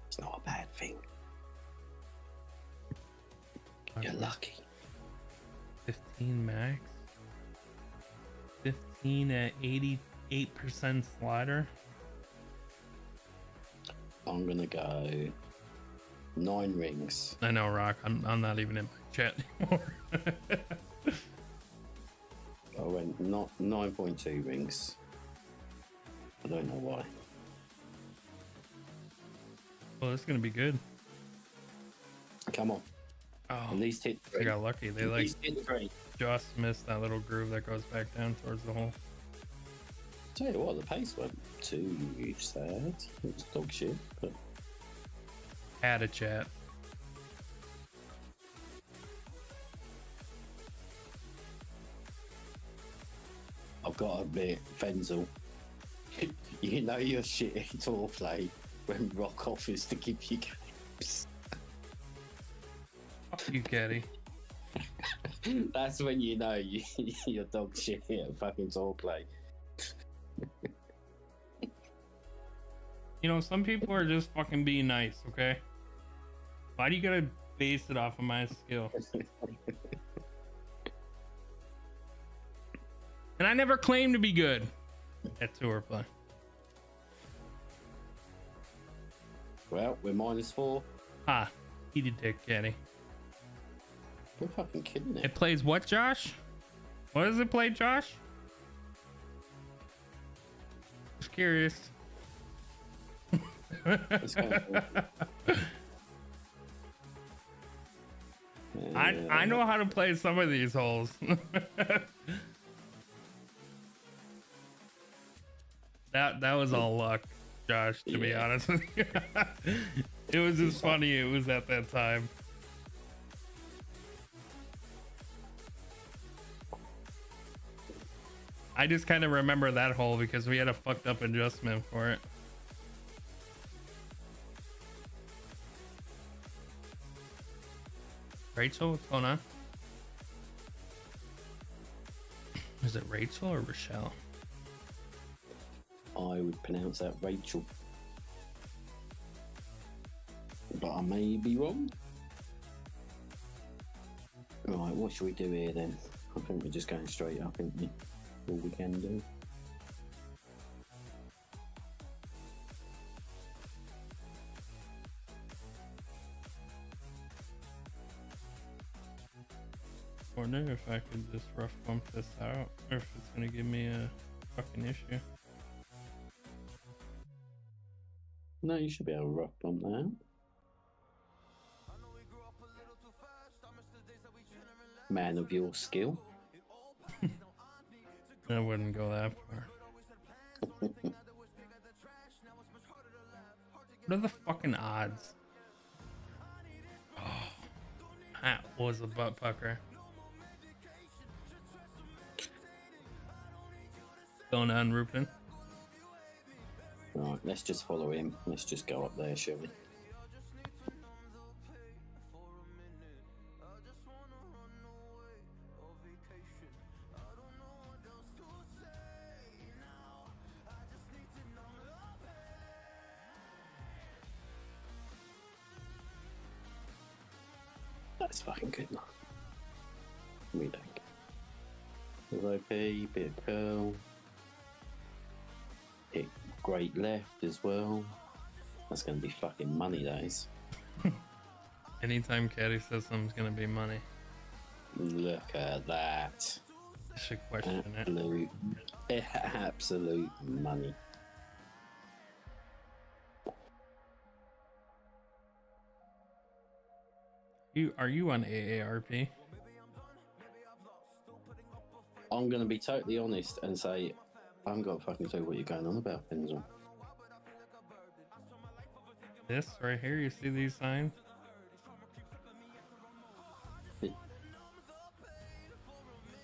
It's not a bad thing. You're lucky. 15 max. 15 at 88% slider. I'm gonna go nine rings. I know, Rock. I'm, I'm not even in my chat anymore. I went not nine point two rings. I don't know why. well, going to be good. Come on, Oh, at least hit three. got lucky. They like just missed that little groove that goes back down towards the hole. Tell you what, the pace went too sad. It was dog shit, but Had a chat. I've got to admit, Fenzl, you know you're shit at tour play when Rock offers to give you games. You, Caddy. That's when you know you, you're dog shit at fucking tour play. You know, some people are just fucking being nice, okay? Why do you gotta base it off of my skill? And I never claimed to be good at tour play. Well, we're minus four. Ha, heated dick, Caddy. We're fucking killing it. It plays what, Josh? What does it play, Josh? Just curious. I I know how to play some of these holes. that that was all luck, Josh. To be honest it was just funny. It was at that time. I just kind of remember that hole because we had a fucked up adjustment for it. Rachel, what's going on? Is it Rachel or Rochelle? I would pronounce that Rachel. But I may be wrong. Right, what should we do here then? I think we're just going straight up, we? All we can do. Wonder if I could just rough bump this out, or if it's gonna give me a fucking issue. No, you should be able to rough bump that. Man of your skill. I wouldn't go that far. what are the fucking odds? Oh, That was a butt pucker. Going on, Rupin. Right, let's just follow him. Let's just go up there, shall we? Fucking good, man. We don't. With OP, bit of curl. Hit great left as well. That's going to be fucking money, that is. Anytime Caddy says something's gonna be money, Look at that. I should question it. Absolute, absolute money. You are you on AARP? I'm going to be totally honest and say I haven't got a fucking clue what you're going on about, Fenzl. This right here, you see these signs?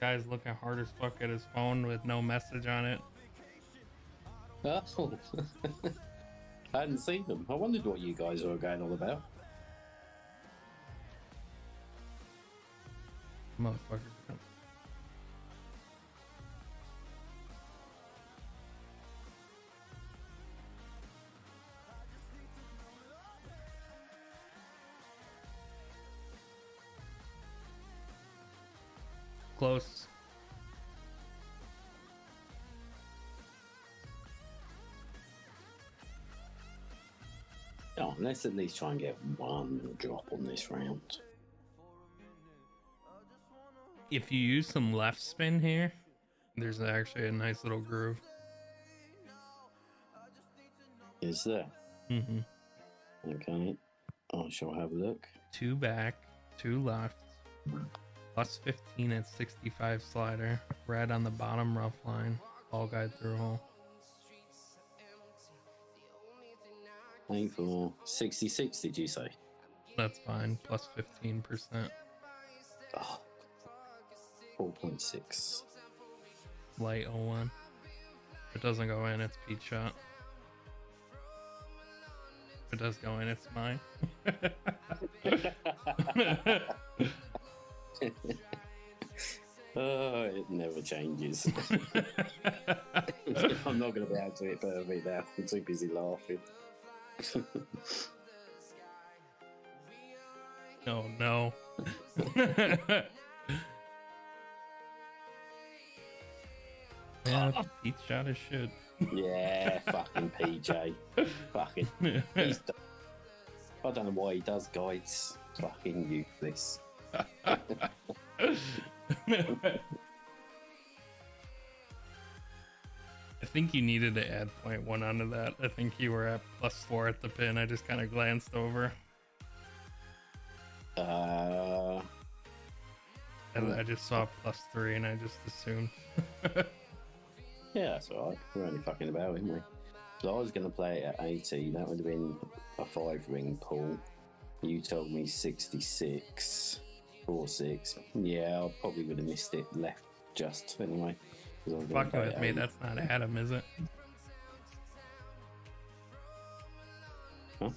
Guy's looking hard as fuck at his phone with no message on it. Oh, I hadn't seen them. I wondered what you guys were going on about. Motherfucker. Close. Oh, let's at least try and get one drop on this round. If you use some left spin here, there's actually a nice little groove. Is there? hmm Okay. I shall have a look. Two back, two left. Plus 15 at 65 slider. Red on the bottom rough line. Ball guide through hole. Aim for 66, did you say? That's fine. Plus 15%. Oh, 4.6. Light 01. If it doesn't go in, it's Pete shot. If it does go in, it's mine. oh, it never changes. I'm not going to be able to hit perfect now. I'm too busy laughing. oh no. yeah, Pete shot his shit. yeah, fucking PJ. fucking. He's d- I don't know why he does guides. Fucking useless. I think you needed to add point one onto that. I think you were at plus four at the pin. I just kind of glanced over. Uh, And I just saw plus three and I just assumed. Yeah, that's alright. We're only fucking about, aren't we? So I was going to play it at 80. That would have been a five ring pull. You told me 66. 4 6. Yeah, I probably would have missed it left just anyway. I Fuck with me. That's not Adam, is it? Huh?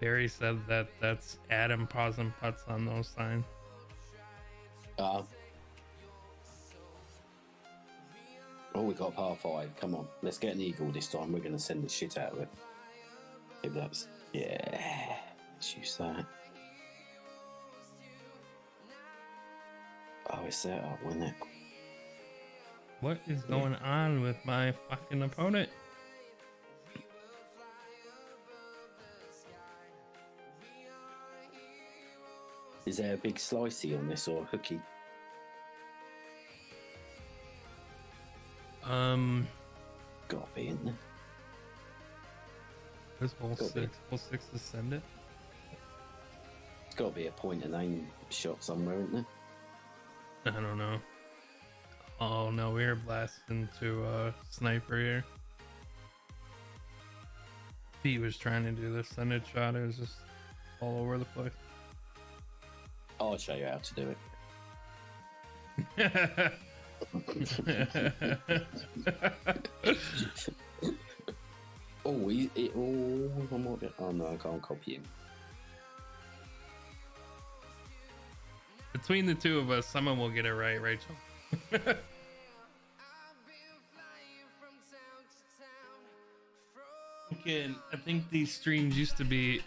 Barry said that that's Adam pausing putts on those signs. Uh, oh, we got par five. Come on, let's get an eagle this time. We're going to send the shit out of it. If that's yeah, let's use that. Oh, it's set up, wasn't it? What is going on with my fucking opponent? Is there a big slicey on this or a hooky? Um, Got to be in there. where's Gotta be. six? Hole six to send it. It's got to be a point and aim shot somewhere, isn't there? I don't know. Oh no, we are blasting to uh sniper here. Pete was trying to do the send it shot, it was just all over the place. I'll show you how to do it. Oh, he, it, oh, I might get, oh no, I can't copy him. Between the two of us, someone will get it right, Rachel. I've been flying from town to town. From Again, I think these streams used to be.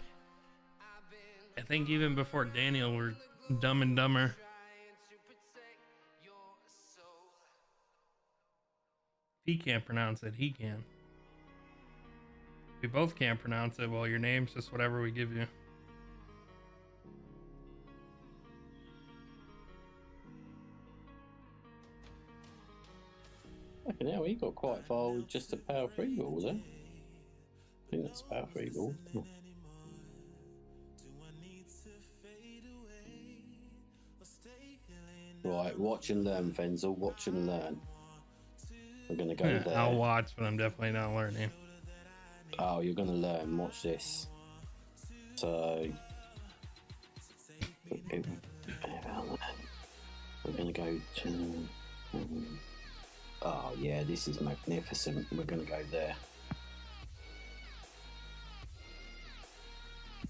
I think even before Daniel were Dumb and Dumber. He can't pronounce it, he can. We both can't pronounce it. Well, your name's just whatever we give you. Fucking hell, he got quite far with just a power free ball there. Eh? I think that's power free ball. Right, watch and learn, Fenzl. Watch and learn. We're gonna go there. I'll watch, but I'm definitely not learning. Oh, you're gonna learn. Watch this. So, we're gonna go to. Oh yeah, this is magnificent. We're gonna go there.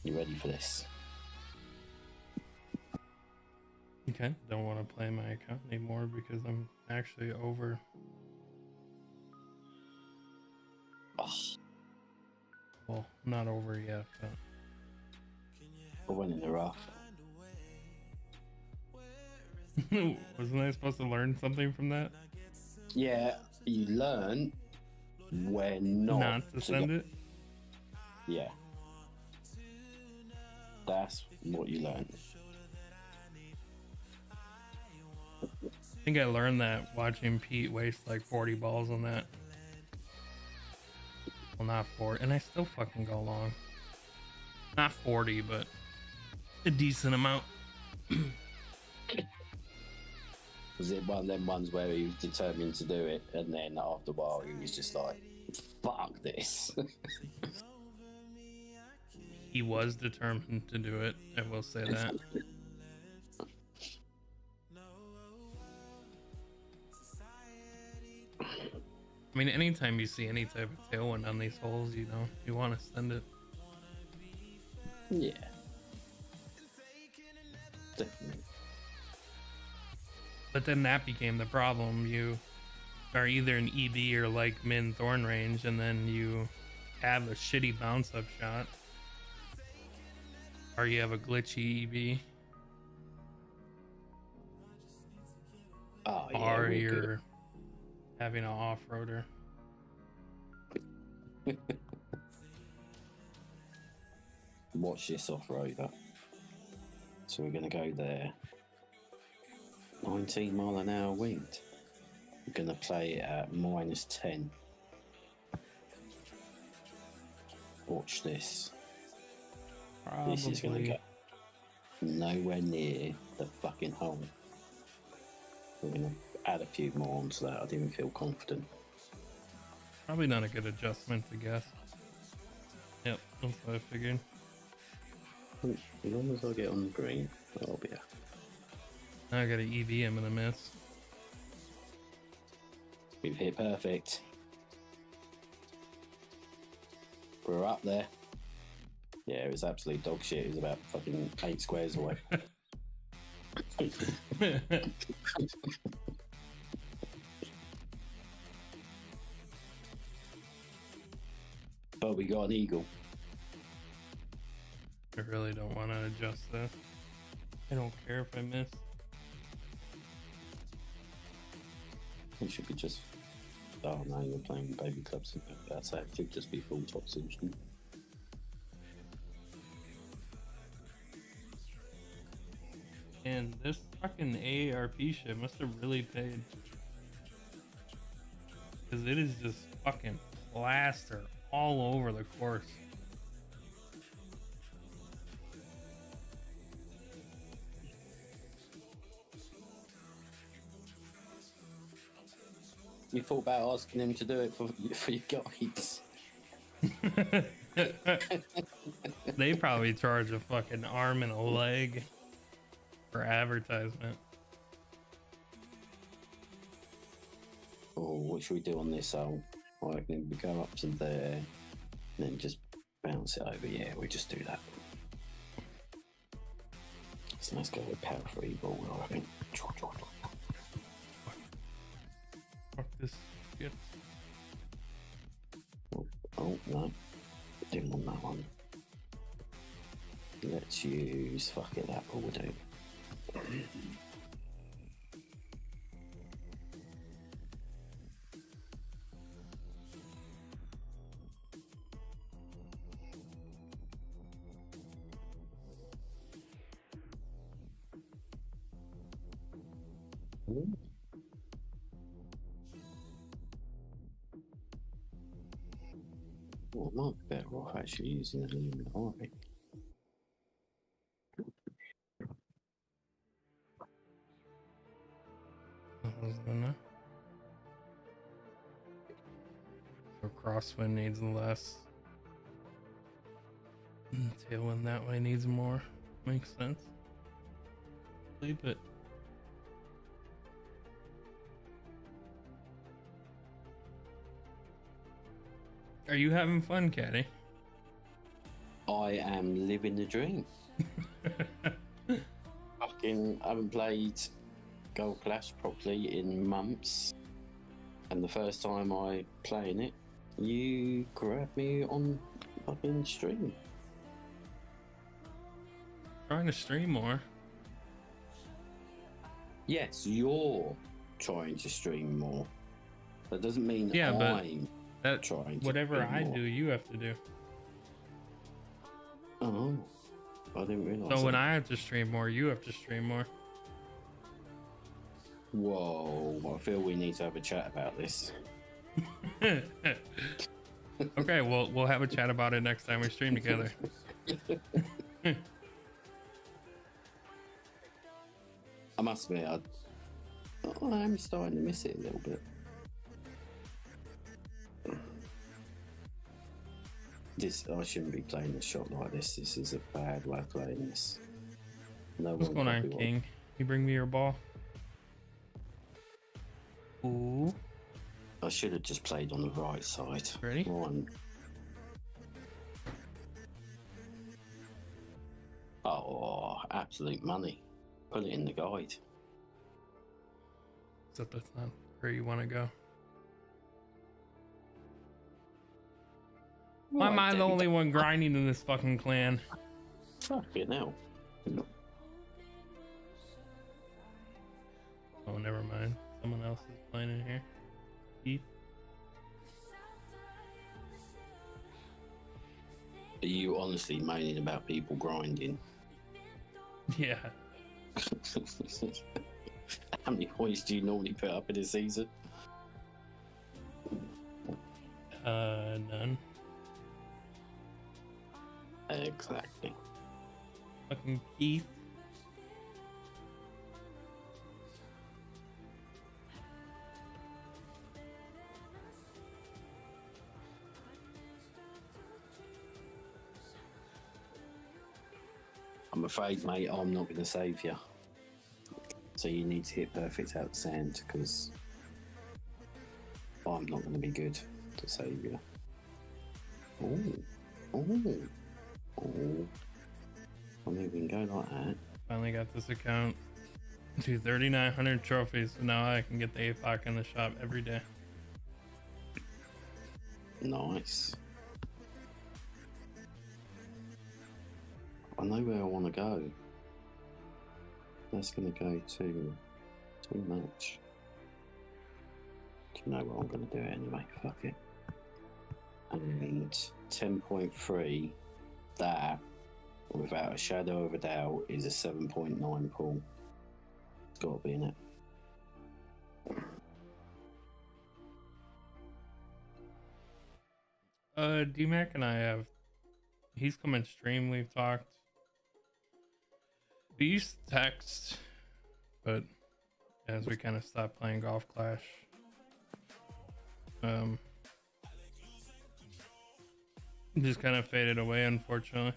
You ready for this? Okay. Don't want to play my account anymore because I'm actually over. Oh, Well, not over yet, but went in the rough. wasn't I supposed to learn something from that? Yeah, you learn when not, Not to send it. Yeah, that's what you learn. I think I learned that watching Pete waste like 40 balls on that. Well, not 40, and I still fucking go long. Not 40, but a decent amount. Was it one of them ones where he was determined to do it, and then after a while he was just like, "Fuck this." He was determined to do it. I will say that. I mean, anytime you see any type of tailwind on these holes, you know, you want to send it. yeah, definitely. But then that became the problem. You are either an EB or like min thorn range, and then you have a shitty bounce up shot, or you have a glitchy EB, Oh yeah, or you're good. Having an off roader. watch this off roader. So we're gonna go there. 19 mile an hour wind. We're gonna play it at minus 10. Watch this. This is gonna Probably. go nowhere near the fucking hole. We're gonna add a few more onto that. I didn't feel confident. Probably not a good adjustment I guess. Yep, that's what I figured. As long as I get on the green, I'll be happy. Now I got an EV I'm gonna miss. We've hit perfect. We're up there. Yeah, it was absolute dog shit. It was about fucking eight squares away. but we got an eagle. I really don't want to adjust this. I don't care if I miss. We should be just. Oh no, you're playing baby clubs. That's that should just be full top solution. And this fucking AARP shit must have really paid. Because it is just fucking plaster all over the course. You thought about asking him to do it for for your guides. they probably charge a fucking arm and a leg. for advertisement. Oh, what should we do on this? Oh, I reckon we go up to there, and then just bounce it over. Yeah, we just do that. So let's go with power free ball. I reckon. Fuck this shit. Oh, oh no, didn't want that one. Let's use fuck it. That will do. Actually using Illuminati. What? So crosswind needs less. Mm, Tailwind that way needs more. Makes sense. Leave it. Are you having fun, Caddy? I am living the dream. Fucking haven't played Golf Clash properly in months. And the first time I playing it, you grabbed me on fucking stream. Trying to stream more. Yes, you're trying to stream more. That doesn't mean Yeah, but I'm That trying whatever stream I more. do, you have to do. Oh, I didn't realise. So when. I have to stream more, you have to stream more. Whoa, I feel we need to have a chat about this. okay, well we'll have a chat about it next time we stream together. I must admit, I, I am starting to miss it a little bit. This I shouldn't be playing a shot like this. This is a bad way of playing this. No What's going on, probably will. King? You bring me your ball. Ooh, I should have just played on the right side. Ready? One. Oh, absolute money. Put it in the guide. except that's not where you want to go. Why am I the only one grinding in this fucking clan? Fuck it now. Oh, never mind. Someone else is playing in here. Keith. Are you honestly moaning about people grinding? Yeah. How many points do you normally put up in a season? Uh, none. Exactly. Fucking Keith. I'm afraid, mate, I'm not going to save you. So you need to hit perfect out sand because I'm not going to be good to save you. Oh, oh, oh. I mean, we can go like that. Finally got this account to 3,900 trophies. So now I can get the APOC in the shop every day. Nice. I know where I want to go. That's going to go to too much. Do you know what I'm going to do anyway? Fuck it. And 10.3, that, without a shadow of a doubt, is a 7.9 pool. It's got to be in it. Uh, DMAC and I have. He's come and stream. We've talked. We used text, but as we kind of stopped playing Golf Clash, um, just kind of faded away, unfortunately.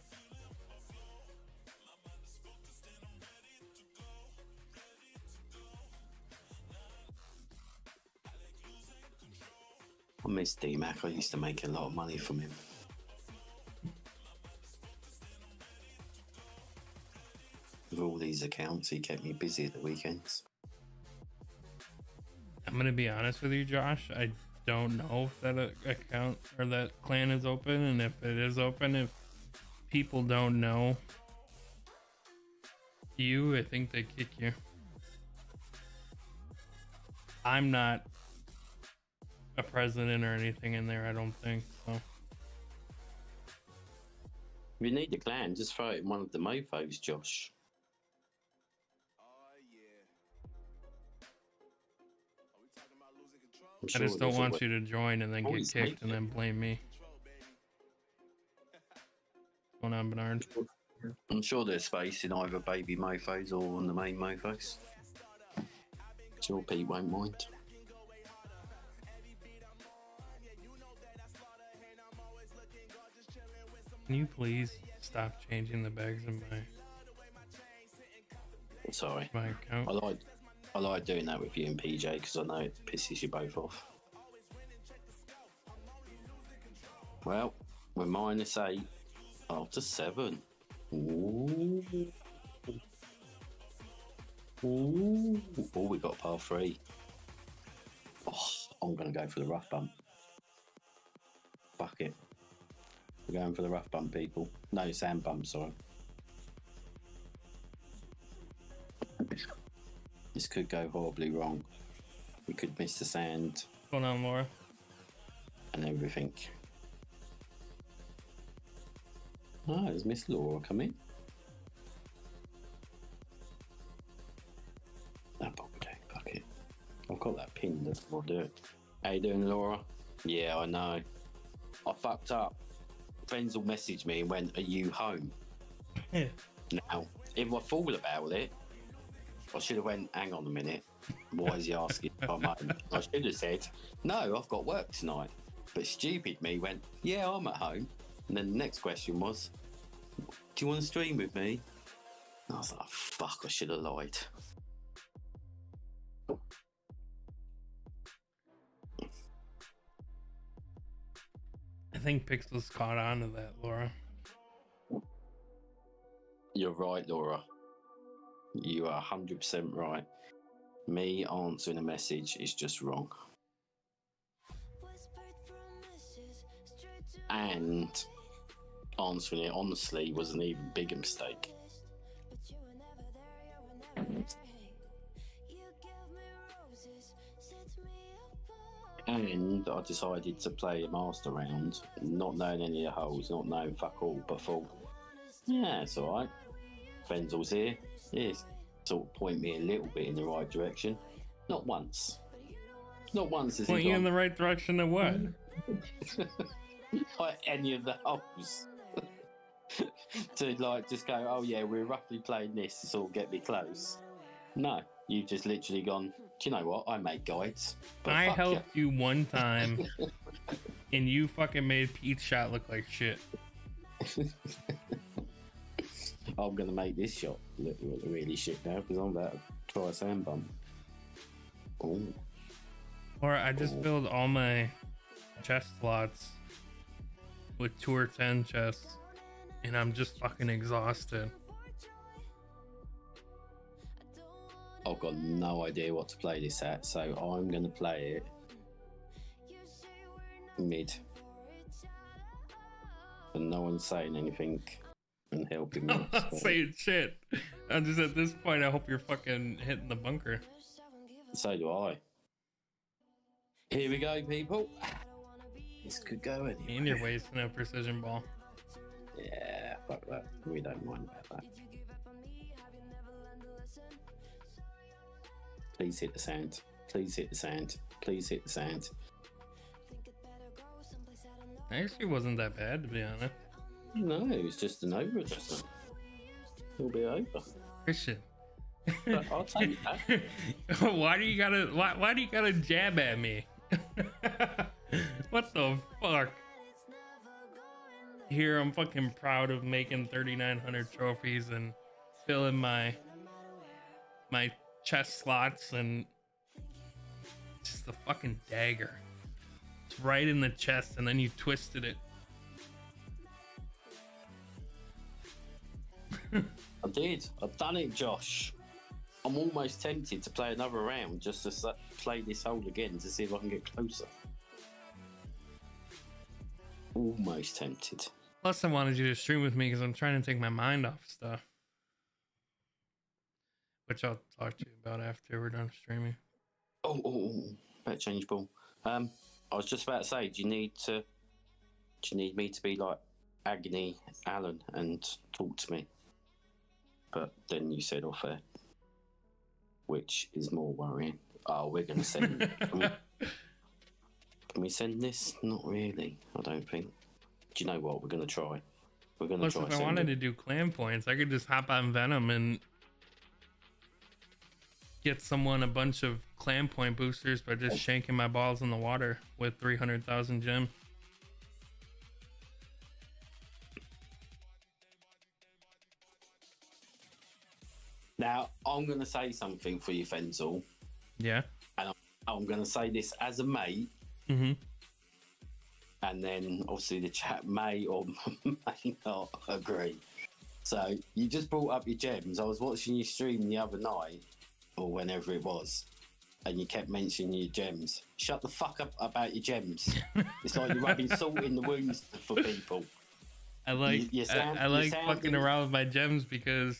I miss D Mac. I used to make a lot of money from him. With all these accounts, he kept me busy at the weekends. I'm gonna be honest with you, Josh. I don't know if that account or that clan is open, and if it is open, if people don't know you, I think they kick you. I'm not a president or anything in there. I don't think so. You need a clan, just throw it in one of the mofos, Josh. I'm I just don't want you to join and then get kicked and then blame me. What's going on, Bernard? I'm sure there's space in either baby mofos or on the main mofos. Sure, Pete won't mind. Can you please stop changing the bags in my Sorry. my account? I like I like doing that with you and PJ because I know it pisses you both off. Well, we're minus eight after seven. Ooh. Ooh. Oh, we got par three. Oh, I'm gonna go for the rough bump. Fuck it. We're going for the rough bump, people. No sand bump, sorry. This could go horribly wrong. We could miss the sand What's going on, Laura? and everything. Ah, has Miss Laura come in? That day, fuck it. I've got that pin that will do it. How you doing, Laura? Yeah, I know. I fucked up. Friends will message me and went, Are you home? Now, if I thought about it, I should have went, hang on a minute. Why is he asking if I'm home? I should have said, no, I've got work tonight. But stupid me went, yeah, I'm at home. And then the next question was, do you want to stream with me? And I was like, fuck, I should have lied. I think Pixels caught on to that, Laura. You're right, Laura. You are 100% right. Me answering a message is just wrong. And answering it honestly was an even bigger mistake. And I decided to play a master round, not knowing any of the holes, not knowing fuck all, but thought, yeah, it's alright. Fenzl's here. Yes, sort of point me a little bit in the right direction. Not once. Not once has Point he you in the right direction to what? like any of the holes. to like just go, oh yeah, we're roughly playing this to sort of get me close. No, you've just literally gone. Do you know what? I make guides. But I fuck ya." helped you one time, and you fucking made Pete's shot look like shit. I'm gonna make this shot look really shit now because I'm about to try a sand bump. Oh, Or I just filled all my chest slots with two or 10 chests, and I'm just fucking exhausted. I've got no idea what to play this at, so I'm gonna play it mid. And no one's saying anything and helping me. I'm not so- saying shit. I'm just at this point, I hope you're fucking hitting the bunker. So do I. Here we go, people. This could go anywhere. And you're wasting a precision ball. Yeah, fuck that. Uh, we don't mind about that. Please hit the sand. Please hit the sand. Please hit the sand. Actually, wasn't that bad to be honest. No, it's just an over adjustment. It'll be over. Christian, But I'll take that. why do you gotta? Why, why do you gotta jab at me? what the fuck? Here, I'm fucking proud of making 3,900 trophies and filling my my chest slots and just the fucking dagger. It's right in the chest, and then you twisted it. I did. I've done it, Josh. I'm almost tempted to play another round just to play this hole again to see if I can get closer. Almost tempted. Plus, I wanted you to stream with me because I'm trying to take my mind off stuff. Which I'll talk to you about after we're done streaming. Oh, oh, oh, better change ball. Um, I was just about to say, do you need to? Do you need me to be like Agony Allen and talk to me? But then you said off air, which is more worrying. Oh, we're gonna send. can, we, can we send this? Not really. I don't think. Do you know what? We're gonna try. We're gonna try. if I wanted it. to do clan points, I could just hop on Venom and get someone a bunch of clan point boosters by just shanking my balls in the water with 300,000 gem. I'm gonna say something for you, Fenzl. Yeah. And I'm gonna say this as a mate. Mm-hmm. and then obviously the chat may or may not agree. So you just brought up your gems. I was watching your stream the other night, or whenever it was, and you kept mentioning your gems. Shut the fuck up about your gems. it's like you're rubbing salt in the wounds for people. I like you sound- I, I like sound fucking around with my gems because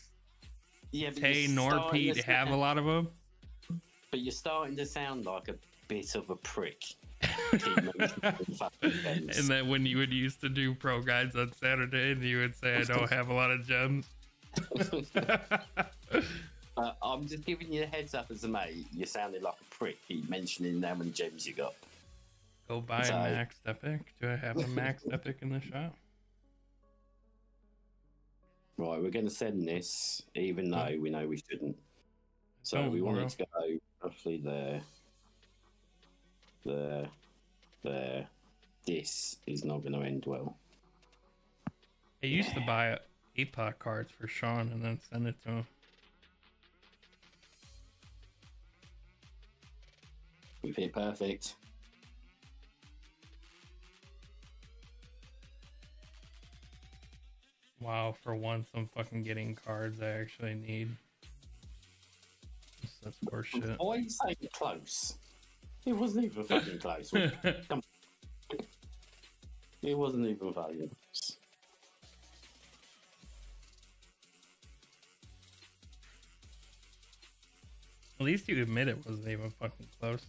Yeah, Tay nor Pete have a lot of them. But you're starting to sound like a bit of a prick. Keep mentioning fucking gems. And then when you would used to do pro guides on Saturday, and you would say I don't have a lot of gems. Uh, I'm just giving you a heads up as a mate. You sounded like a prick. Mentioning how many gems you got. Go buy a Sorry. max epic. Do I have a max epic in the shop? Right, we're going to send this, even though we know we shouldn't. So Don't, we want bro. it to go roughly there, there, there. This is not going to end well. I used to buy APOC cards for Sean and then send it to him. We've hit perfect. Wow, for once I'm fucking getting cards I actually need. That's horseshit. Why are you saying close? It wasn't even fucking close. was it? it wasn't even close. At least you admit it wasn't even fucking close.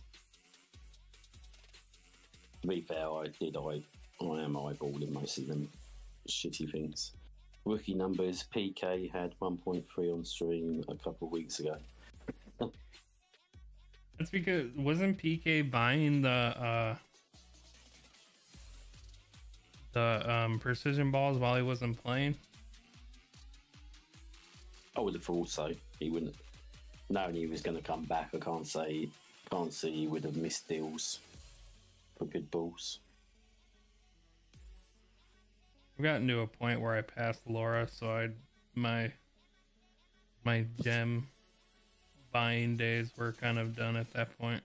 To be fair, I did. I, I am eyeballing most of them shitty things. Rookie numbers. PK had 1.3 on stream a couple of weeks ago. That's because wasn't PK buying the uh the um precision balls while he wasn't playing? I would have thought so. He wouldn't. Knowing he was going to come back, I can't say. Can't see he would have missed deals for good balls. I've gotten to a point where I passed Laura, so I my my gem buying days were kind of done at that point.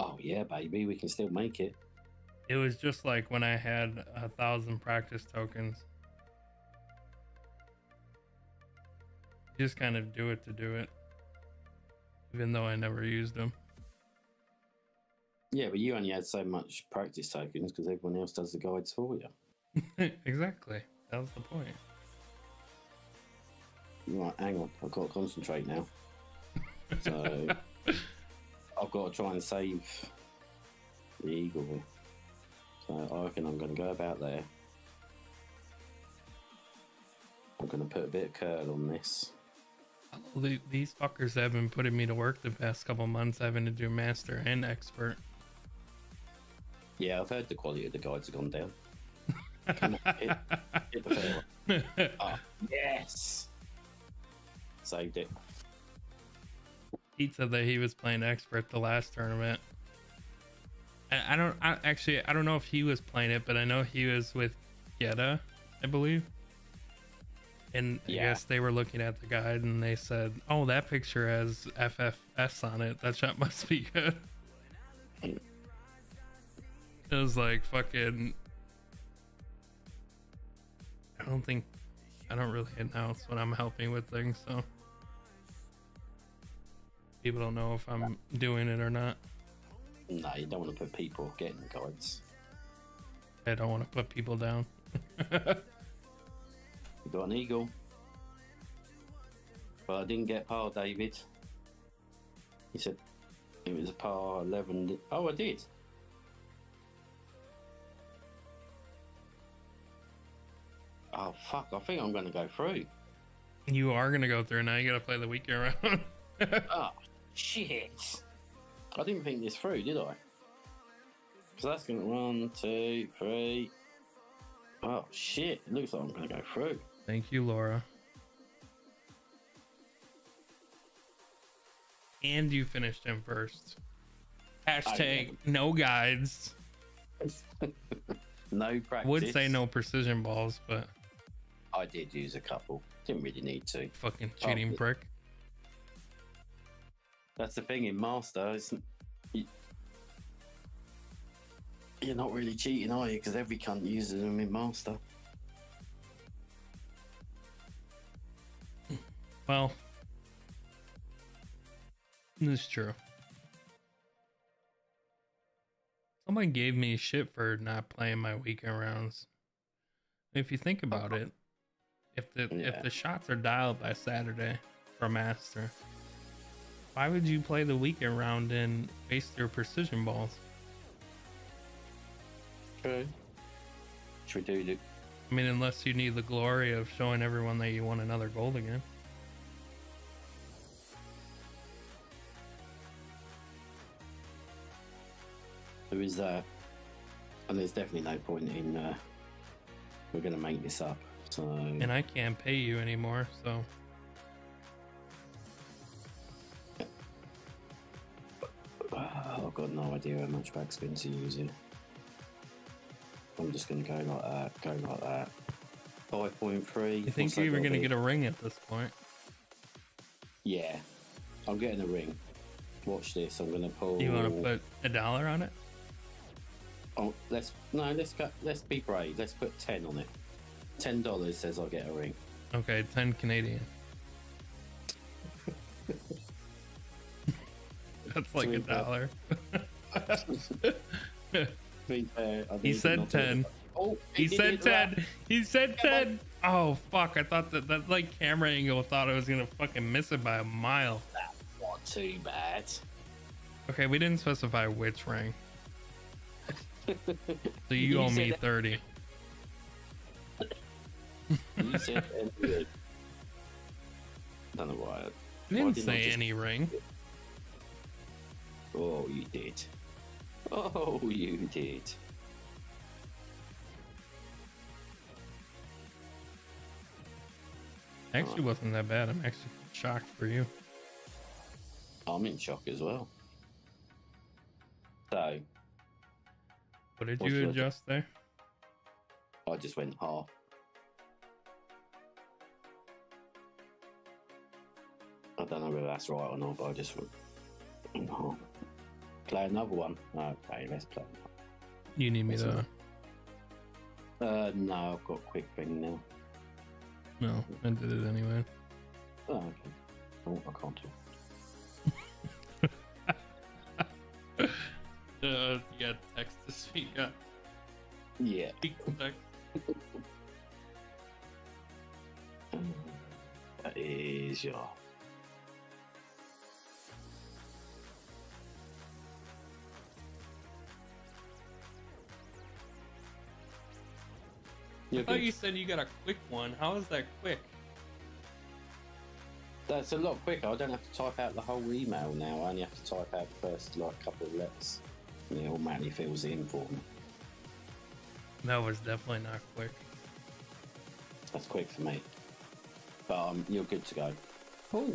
Oh yeah, baby, we can still make it. It was just like when I had a thousand practice tokens. Just kind of do it to do it. Even though I never used them. Yeah, but you only had so much practice tokens because everyone else does the guides for you. exactly. That was the point. Right, hang on. I've got to concentrate now. So I've got to try and save the eagle. So I reckon I'm going to go about there. I'm going to put a bit of curl on this. These fuckers have been putting me to work the past couple months having to do master and expert. Yeah, I've heard the quality of the guides have gone down. Come on, hit, hit the. Ah, yes! Saved it. Pete said that he was playing expert the last tournament. I, I don't I, actually I don't know if he was playing it, but I know he was with Yetta, I believe. And I guess they were looking at the guide and they said, "Oh, that picture has FFS on it. That shot must be good." It was like fucking. I don't think. I don't really announce when I'm helping with things, so. People don't know if I'm doing it or not. No, you don't want to put people getting guides. I don't want to put people down. You got an eagle. But I didn't get par, David. He said it was a par 11. Oh, I did. Fuck. I think I'm going to go through. you are gonna go through now. You gotta play the weekend round. Oh, ah, shit. I didn't think this through, did I? So that's going to one, two, three. Oh, shit. It looks like I'm going to go through. Thank you, Laura. And you finished him first. Hashtag no guides. No practice. Would say no precision balls, but I did use a couple. Didn't really need to. fucking oh, cheating Oh. prick. That's the thing in Master. It's, you, you're not really cheating, are you? Because every cunt uses them in Master. Well, this is true. Someone gave me shit for not playing my weekend rounds. If you think about uh-huh. it, if the Yeah. if the shots are dialed by Saturday for master, why would you play the weekend round and waste your precision balls? True. Should we do? I mean, unless you need the glory of showing everyone that you won another gold again. There is that, and there's definitely no point in. Uh, we're going to make this up. So And I can't pay you anymore, so oh, I've got no idea how much backspin to use it. I'm just going to go like that. Go like that. Five point three. you think you're even gonna get a ring at this point? Yeah, I'm getting a ring. Watch this. I'm gonna pull. You want to put a dollar on it? Oh, let's no. Let's go. Let's be brave. Let's put ten on it. Ten dollars says I'll get a ring. Okay, 10 Canadian. That's like a dollar. Be fair, I He said 10. Oh, He said 10. He said 10. Oh, fuck. I thought that that like camera angle thought I was going to fucking miss it by a mile. Not too bad. Okay, we didn't specify which ring. So you, You owe me said- 30. You said ten good. Don't know why. You why didn't didn't I say just- any ring. Oh, you did. Oh, you did. Actually, wasn't that bad. I'm actually shocked for you. I'm in shock as well. So What did you your- adjust there? I just went half. I don't know whether that's right or not, but I just went. Play another one. Okay, let's play. You need me What's that? Uh, no, I've got quick thing now. No, I did it anyway. Oh, okay. Oh, I can't do. Uh, you got text to speak up. Yeah. Text. That is your. I You're thought good. you said you got a quick one. How is that quick? That's a lot quicker. I don't have to type out the whole email now. I only have to type out the first like couple of letters. And it automatically fills in for me. That was definitely not quick. That's quick for me. But um, you're good to go. Oh.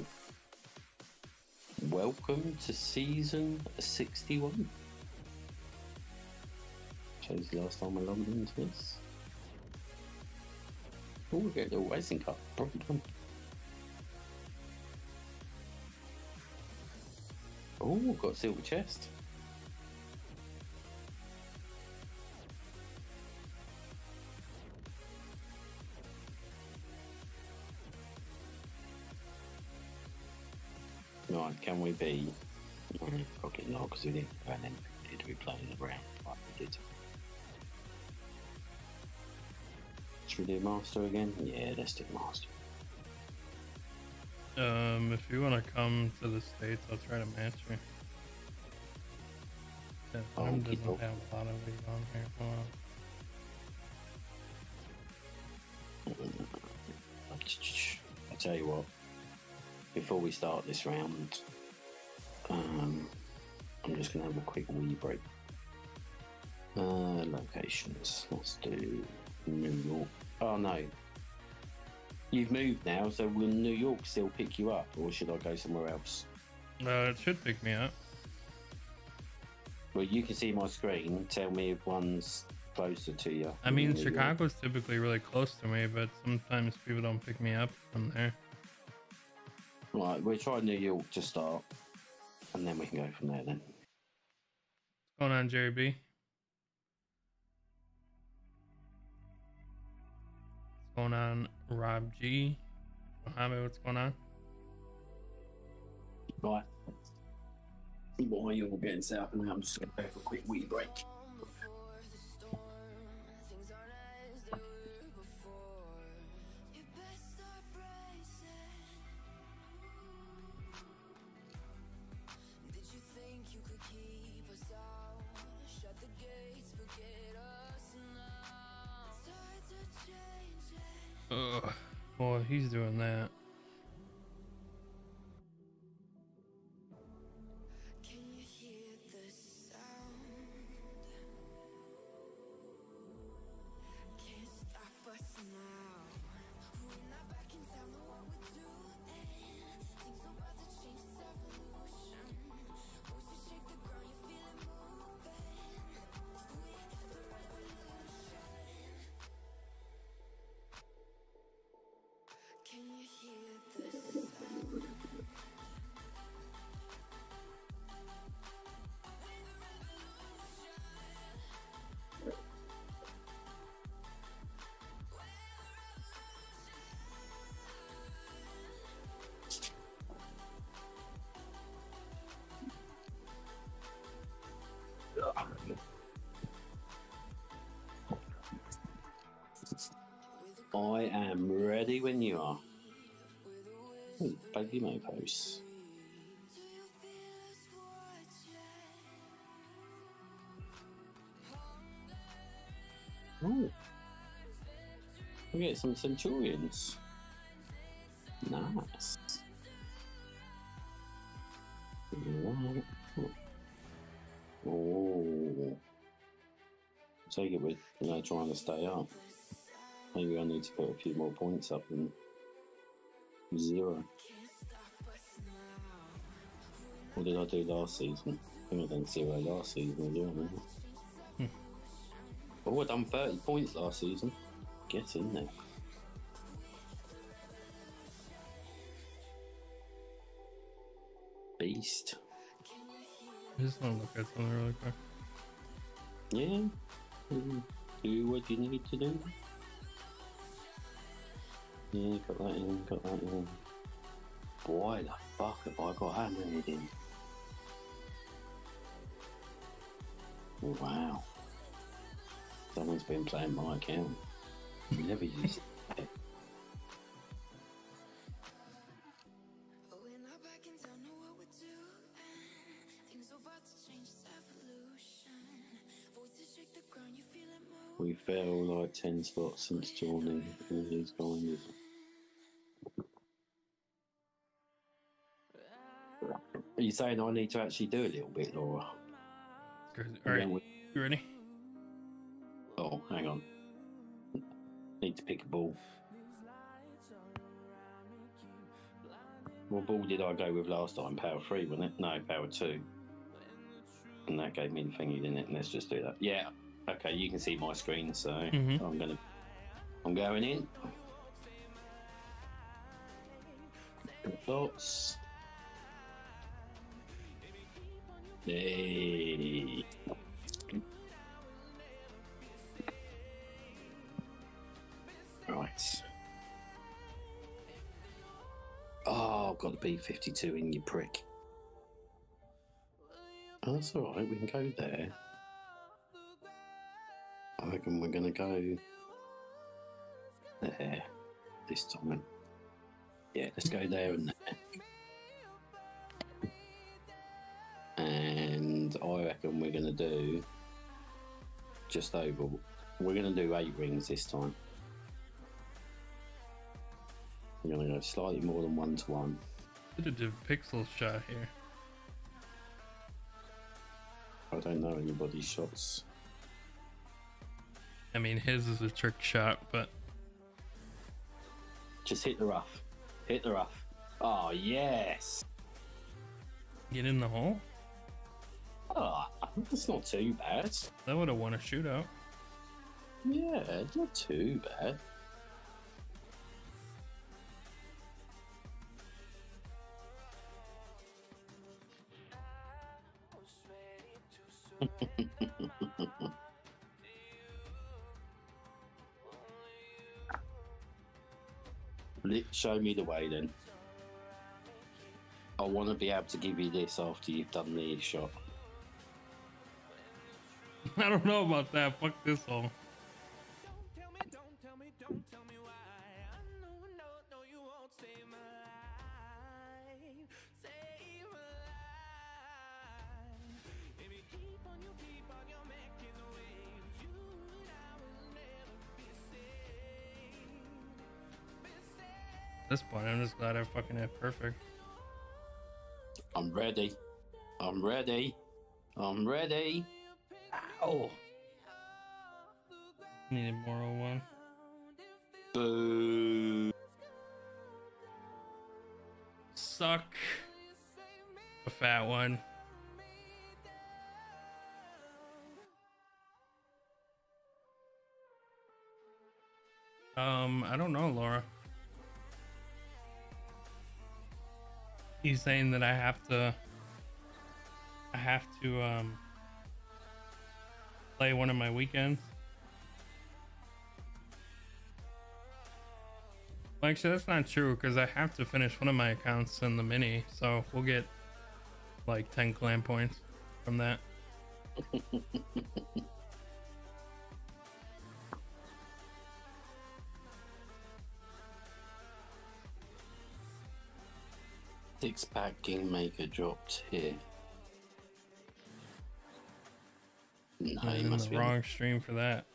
Welcome to season 61. Shows the last time I logged into this. Oh, we get the Rising Cup problem. Oh, we've got silver chest. Right, can we be? Probably not, because we didn't have anything. Did we play in the round? Like we did. Should we do master again? Yeah, let's do master. Um, if you want to come to the states, I'll try to match you. Yeah, Oh, doesn't have a lot of weed on here. Hold on. I tell you what. Before we start this round, um, I'm just gonna have a quick wee break. Uh, locations. Let's do New York. Oh no. You've moved now, so will New York still pick you up, or should I go somewhere else? Uh, it should pick me up. Well, you can see my screen. Tell me if one's closer to you. I mean, New York. Chicago's typically really close to me, but sometimes people don't pick me up from there. Right, we'll try New York to start, and then we can go from there. Then. What's going on, Jerry B? Going on, Rob G? Mohammed, what's going on? Right. While all getting set up, and I'm just going to for a quick wee break. I am ready when you are. Ooh, baby mopos. Oh. We get some centurions. Nice. Oh. Take it with you know trying to stay up. Maybe I need to put a few more points up than zero. What did I do last season? I think I done zero last season as well. maybe. Oh, I done 30 points last season. Get in there. Beast. I just want to look at something really quick. Yeah. Mm, Do what you need to do. Yeah, got that in, got that in. Boy, the fuck have I got hammered in? Wow. Someone's been playing my account. You never used it. We're not back in town, know what we're doing. Things about to change, it's evolution. Voices shake the ground, you feel it move. We fell like 10 spots since joining all these guys. Are you saying I need to actually do a little bit, Laura? All right, we- you ready? Oh, hang on. Need to pick a ball. What ball did I go with last time? Power three, wasn't it? No, power two. And that gave me the thingy, didn't it? Let's just do that. Yeah. Okay, you can see my screen, so Mhm. I'm gonna. I'm going in. Thoughts. Hey. Right. Oh, I've got the B fifty two in, your prick. Oh, that's all right. We can go there. I reckon we're gonna go there this time. Yeah, let's go there and there. I reckon we're gonna do just over. We're gonna do eight rings this time. We're gonna go slightly more than one to one. Did a pixel shot here. I don't know anybody's shots. I mean, his is a trick shot, but Just hit the rough. Hit the rough. Oh yes. get in the hole. Oh, that's not too bad. That would have won a shootout. Yeah, not too bad. Show me the way then. I want to be able to give you this after you've done the shot. I don't know about that. Fuck this. At this point, I'm just glad I fucking hit perfect. I'm ready. I'm ready. I'm ready. Ow. a moral 01. Boo. Suck. A fat one. Um, I don't know, Laura. He's saying that I have to I have to um play one of my weekends. Well, actually, that's not true because I have to finish one of my accounts in the mini, so we'll get like 10 clan points from that. Six pack Kingmaker dropped here. No, I'm in must the be. wrong stream for that.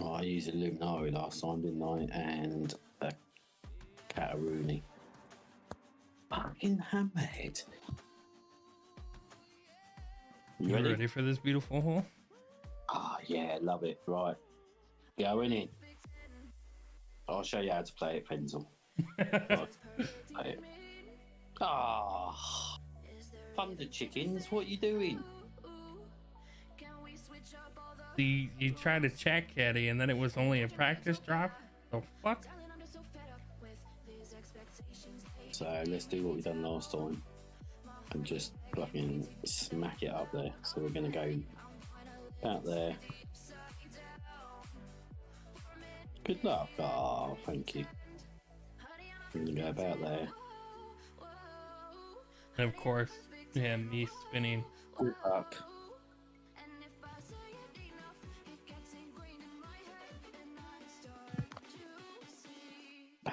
Oh, I used Illuminati last time, didn't I? And a Cataruni. Fucking hammerhead. You You ready? ready for this beautiful hole? Ah, yeah, love it. Right. Going in. I'll show you how to play it, Pencil. Right. Play it. Ah, Thunder Chickens, what are you doing? The you tried to check caddy and then it was only a practice drop. The fuck? So let's do what we done last time and just fucking smack it up there. So we're gonna go out there. Good luck. Oh, thank you. We're gonna go about there. And of course, yeah, me spinning. Good luck.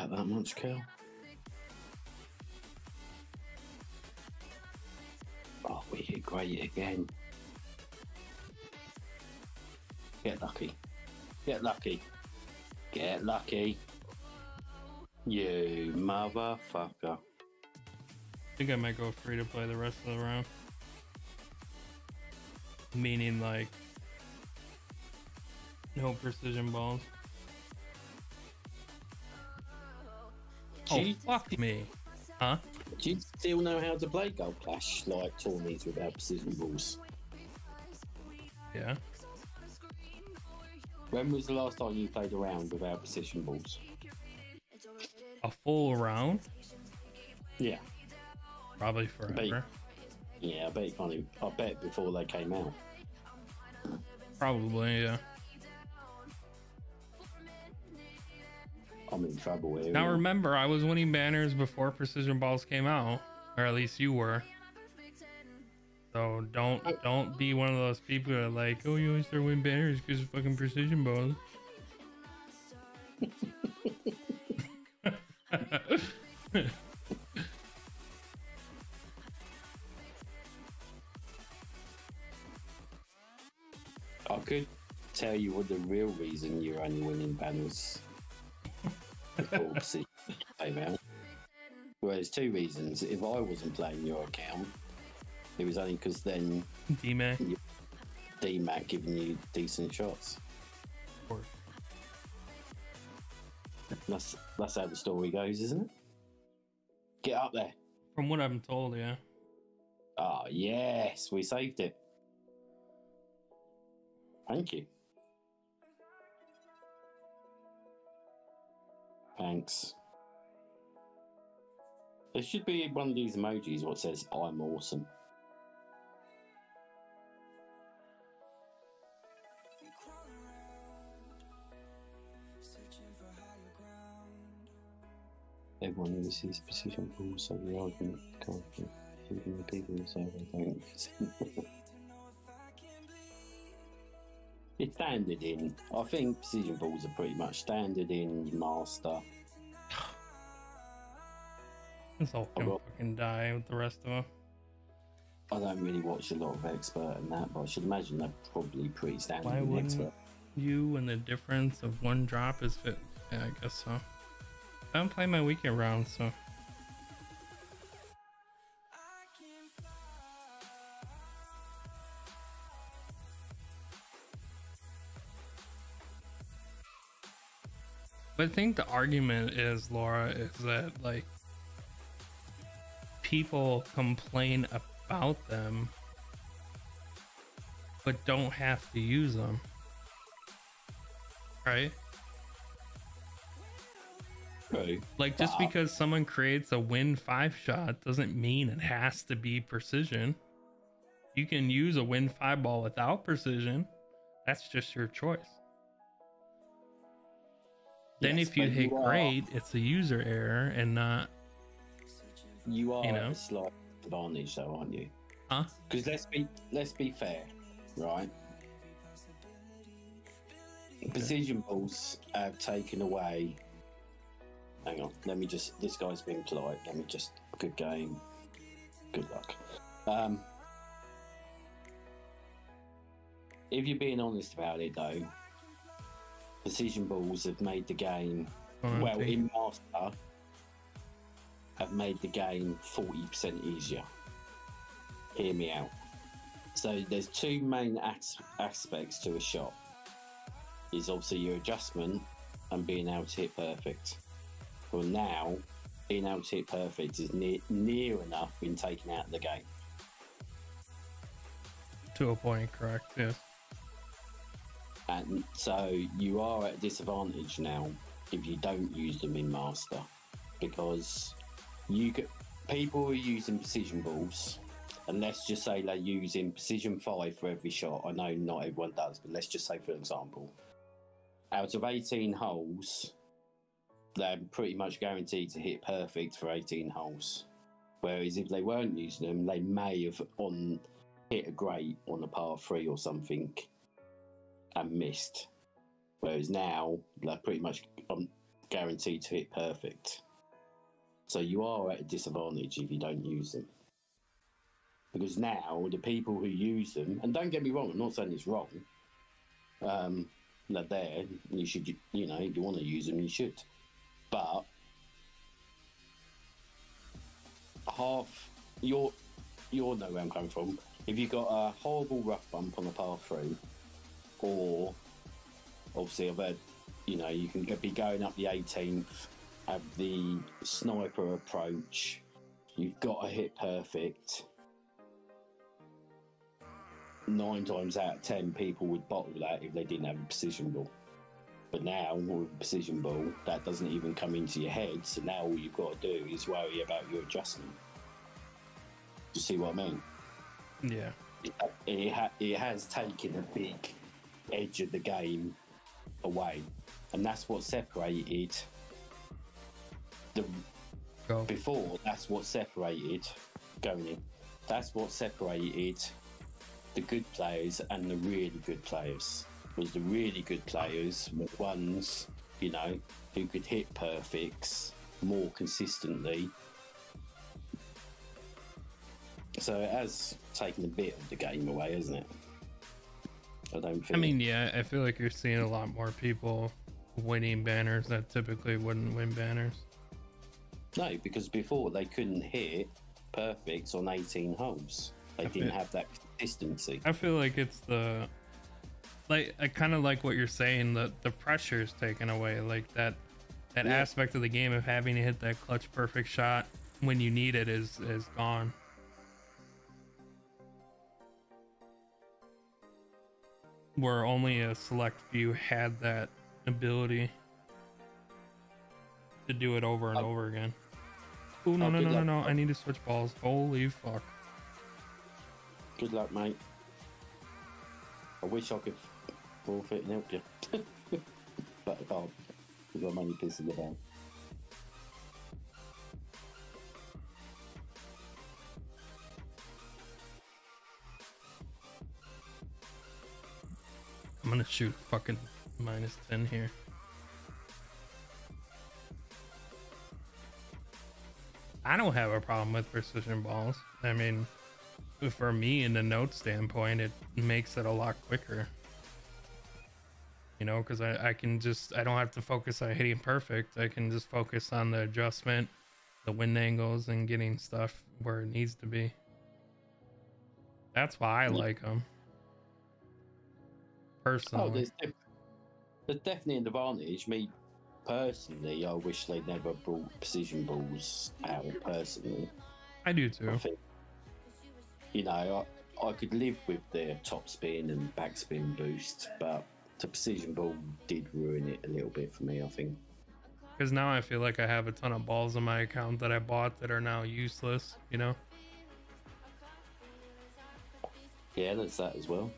About that much, Kel. Oh, we hit great again. Get lucky. Get lucky. Get lucky. You motherfucker. I think I might go free to play the rest of the round. Meaning like no precision balls. Oh, do you, fuck me. Huh? do you still know how to play Golf Clash like tourneys without precision balls? Yeah. When was the last time you played around without precision balls? A full round? Yeah. Probably forever. Yeah, I bet you can't even, I bet before they came out. Probably, yeah. I'm in trouble here. Now remember, I was winning banners before precision balls came out, or at least you were. So don't don't be one of those people that are like, oh, you always start winning banners because of fucking precision balls. I could tell you what the real reason you're only winning banners before Precision came out. Well, there's two reasons. If I wasn't playing your account, it was only because then D-Mac. DMAC giving you decent shots. Course. That's that's how the story goes, isn't it? Get up there. From what I'm told, yeah. Ah, yes, we saved it. Thank you. Thanks. There should be one of these emojis what says I'm awesome. Everyone uses precision balls, so the argument even the people who say they don't. it's standard in. I think precision balls are pretty much standard in master. This all I can will. fucking die with the rest of them. I don't really watch a lot of expert in that, but I should imagine they're probably pretty standard Why in expert. you and the difference of one drop is fit? Yeah, I guess so. I don't play my weekend round, so But I think the argument is, Laura, is that like people complain about them but don't have to use them. Right? True. Like just But- because someone creates a win five shot doesn't mean it has to be precision. You can use a win five ball without precision. That's just your choice. Then Yes, if you hit are- great, it's a user error and not You are you know? at a slight advantage, though, aren't you? huh? Because let's be let's be fair, right? Precision balls have taken away. Hang on, let me just. This guy's being polite. Let me just. Good game. Good luck. Um, if you're being honest about it, though, precision balls have made the game on, well in master have made the game 40% easier hear me out so there's two main as- aspects to a shot is obviously your adjustment and being able to hit perfect well now being able to hit perfect is near, near enough been taken out of the game to a point, correct? Yes. And so you are at a disadvantage now if you don't use them in master because you could people are using precision balls and let's just say they're using precision 5 for every shot. I know not everyone does but let's just say for example out of 18 holes they're pretty much guaranteed to hit perfect for 18 holes. Whereas if they weren't using them they may have on hit a great on a par 3 or something and missed. Whereas now they're pretty much um, guaranteed to hit perfect. So you are at a disadvantage if you don't use them. Because now the people who use them, and don't get me wrong, I'm not saying it's wrong. Um, they're there. You should, you know, if you want to use them, you should. But half, you're, you'll know where I'm coming from. If you've got a horrible rough bump on the path three, or obviously I've heard, you know, you can be going up the 18th, have the sniper approach, you've got to hit perfect. Nine times out of ten, people would bottle that if they didn't have a precision ball. But now, with a precision ball, that doesn't even come into your head, so now all you've got to do is worry about your adjustment. Do you see what I mean? Yeah. it, it, ha- it has taken a big edge of the game away, and that's what separated the Go. before that's what separated going in. That's what separated the good players and the really good players. Was the really good players were ones, you know, who could hit perfects more consistently. So it has taken a bit of the game away, hasn't it? I don't think. I mean, yeah, I feel like you're seeing a lot more people winning banners that typically wouldn't win banners. no, because before they couldn't hit perfects on 18 holes. They I didn't feel- have that consistency. I feel like it's the like I kind of like what you're saying. The the pressure is taken away. Like that that Yeah. aspect of the game of having to hit that clutch perfect shot when you need it is is gone. Where only a select few had that ability to do it over and Oh. over again. Oh no Oh, no no no no! I need to switch balls. Holy fuck! Good luck, mate. I wish I could forfeit and help you. but I can't. Because I'm only pissing about. I'm gonna shoot fucking minus 10 here. I don't have a problem with precision balls. I mean, for me, in the note standpoint, it makes it a lot quicker. You know, because I, I can just, I don't have to focus on hitting perfect. I can just focus on the adjustment, the wind angles, and getting stuff where it needs to be. That's why I mm. like them. Oh, personally. Oh, there's, def- there's definitely an advantage. Me, personally, I wish they'd never brought precision balls out, personally. I do I too. think, you know, I, I could live with the top spin and backspin boost, but the precision ball did ruin it a little bit for me, I think. Because now I feel like I have a ton of balls in my account that I bought that are now useless, you know? Yeah, that's that as well.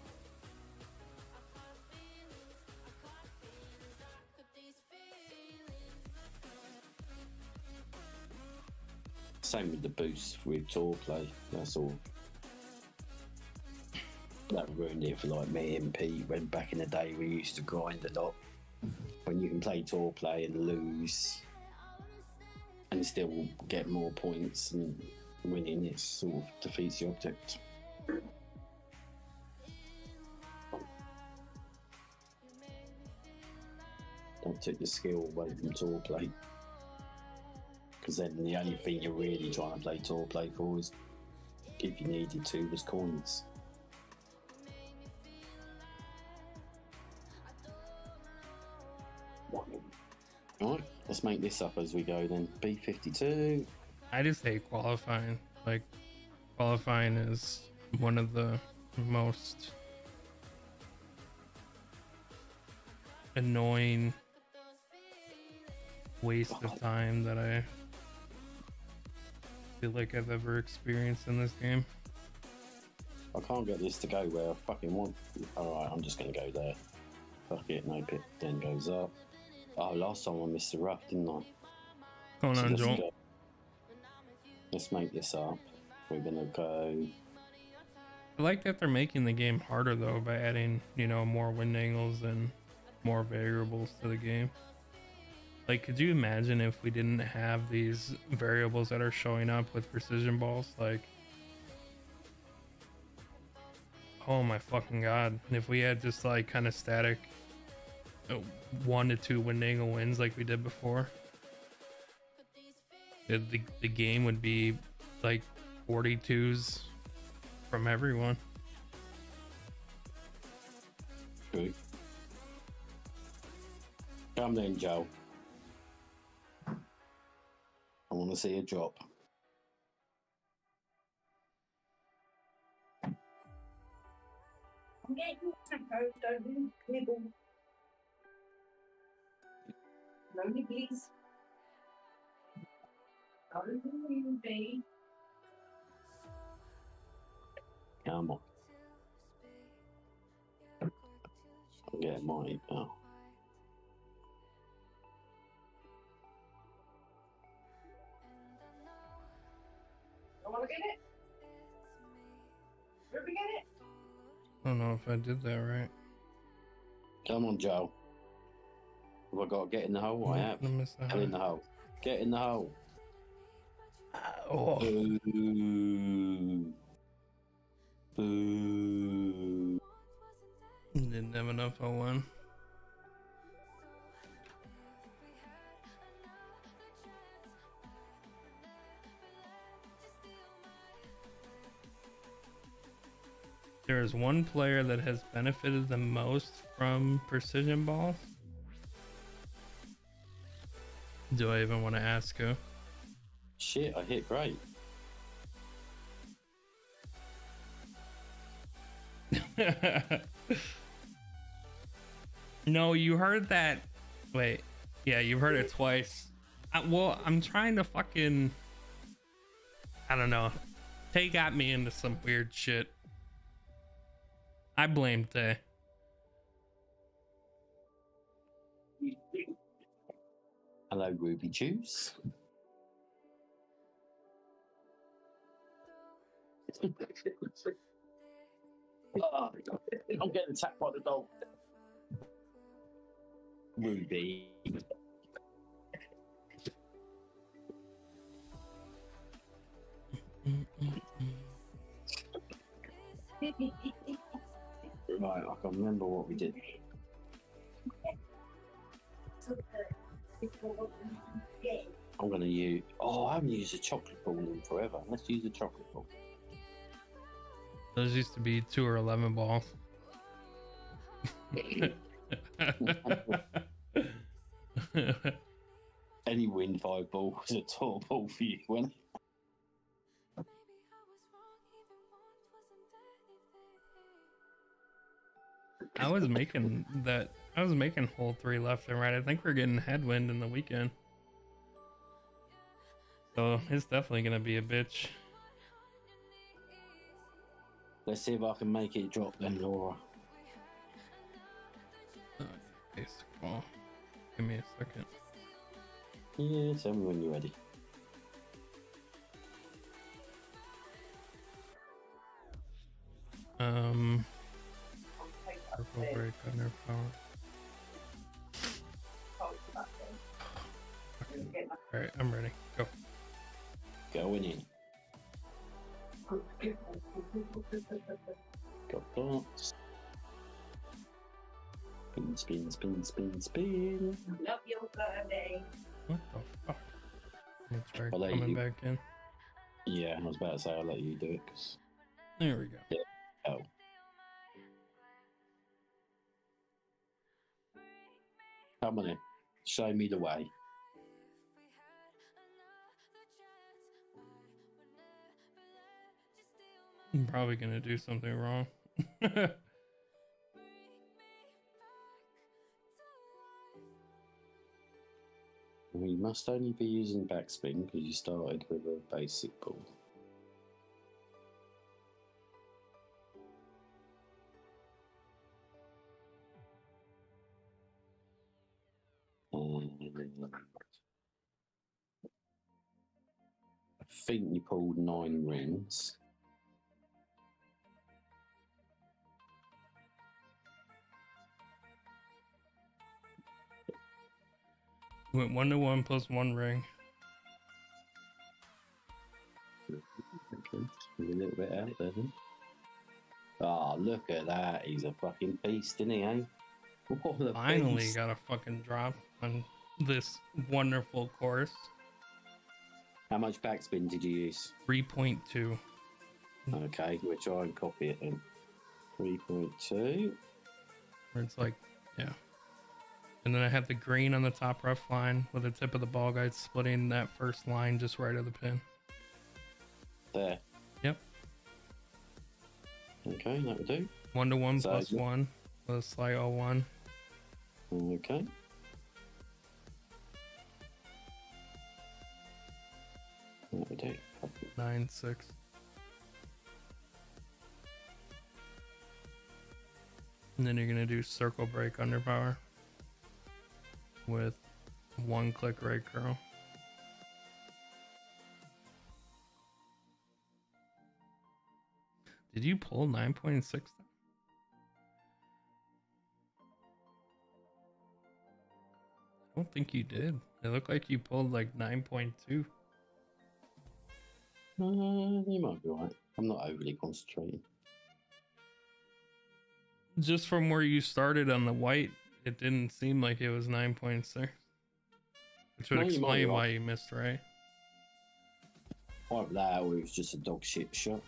Same with the boost with tour play. That's all. That ruined it for like me and Pete. When back in the day we used to grind a lot. When you can play tour play and lose, and still get more points and winning, it sort of defeats the object. Don't take the skill away from tour play. Because then the only thing you're really trying to play tour play for is, if you needed to, was coins. Alright, let's make this up as we go then. B52. I just hate qualifying. Like, qualifying is one of the most annoying waste of time that I feel like I've ever experienced in this game. I can't get this to go where I fucking want. Alright, I'm just gonna go there. Fuck it, no pit then goes up. Oh, last time I missed the rough, didn't I? Oh, so on, let's Joel? go- Let's make this up. We're gonna go. I like that they're making the game harder though by adding, you know, more wind angles and more variables to the game. Like, could you imagine if we didn't have these variables that are showing up with precision balls? Like, oh my fucking god! If we had just like kind of static uh, one to two angle wins like we did before, the, the, the game would be like 42s from everyone. Come then, Joe. I want to see a drop. I'm getting tacos, don't you? Nibble. No nibblies. No nibby. Come on. I'll get mine now. wanna get it? Ruby, get it? I don't know if I did that right. Come on, Joe. Have I got to get in the hole? I have. Get in the hole. Get in the hole. Oh. Ooh. Ooh. Didn't have enough for one. There is one player that has benefited the most from precision balls. Do I even want to ask who? Shit, I hit great. no, you heard that. Wait, yeah, you've heard it twice. I, well, I'm trying to fucking. I don't know. Tay got me into some weird shit. I blame Tay. Hello, Ruby Juice. Oh, I'm getting attacked by the dog. Ruby. Right, I can remember what we did. I'm gonna use. Oh, I haven't used a chocolate ball in forever. Let's use a chocolate ball. Those used to be two or eleven balls. Any win five ball was a tall ball for you, when I was making that. I was making hole three left and right. I think we're getting headwind in the weekend. So it's definitely gonna be a bitch. Let's see if I can make it drop then, Laura. Basic ball. Give me a second. Yeah, tell me when you're ready. Um, purple break under power. All right, I'm ready. Go. Going in. Got dots. Spin, spin, spin, spin, spin. Love your birthday. What the fuck? Let me I'll coming you- back in. Yeah, I was about to say I'll let you do it because There we go. oh, come on in, show me the way. I'm probably gonna do something wrong. We must only be using backspin because you started with a basic ball. I think you pulled nine rings. Went one to one plus one ring. Okay, a little bit out there then. Oh, look at that. He's a fucking beast, isn't he, eh? Finally got a fucking drop on this wonderful course. How much backspin did you use? 3.2. Okay, we'll try and copy it then. 3.2. Where it's like, yeah. And then I have the green on the top rough line with the tip of the ball guide splitting that first line just right of the pin. There. Yep. Okay, that will do. One to one So, plus one with a slight 01. Okay. nine six. And then you're gonna do circle break underpower with one click right curl. Did you pull 9.6? I don't think you did. It looked like you pulled like 9.2. Uh, you might be right. I'm not overly concentrating. Just from where you started on the white, it didn't seem like it was 9.6. Which would No, you explain why right. you missed, right? Either that or it was just a dog shit shot.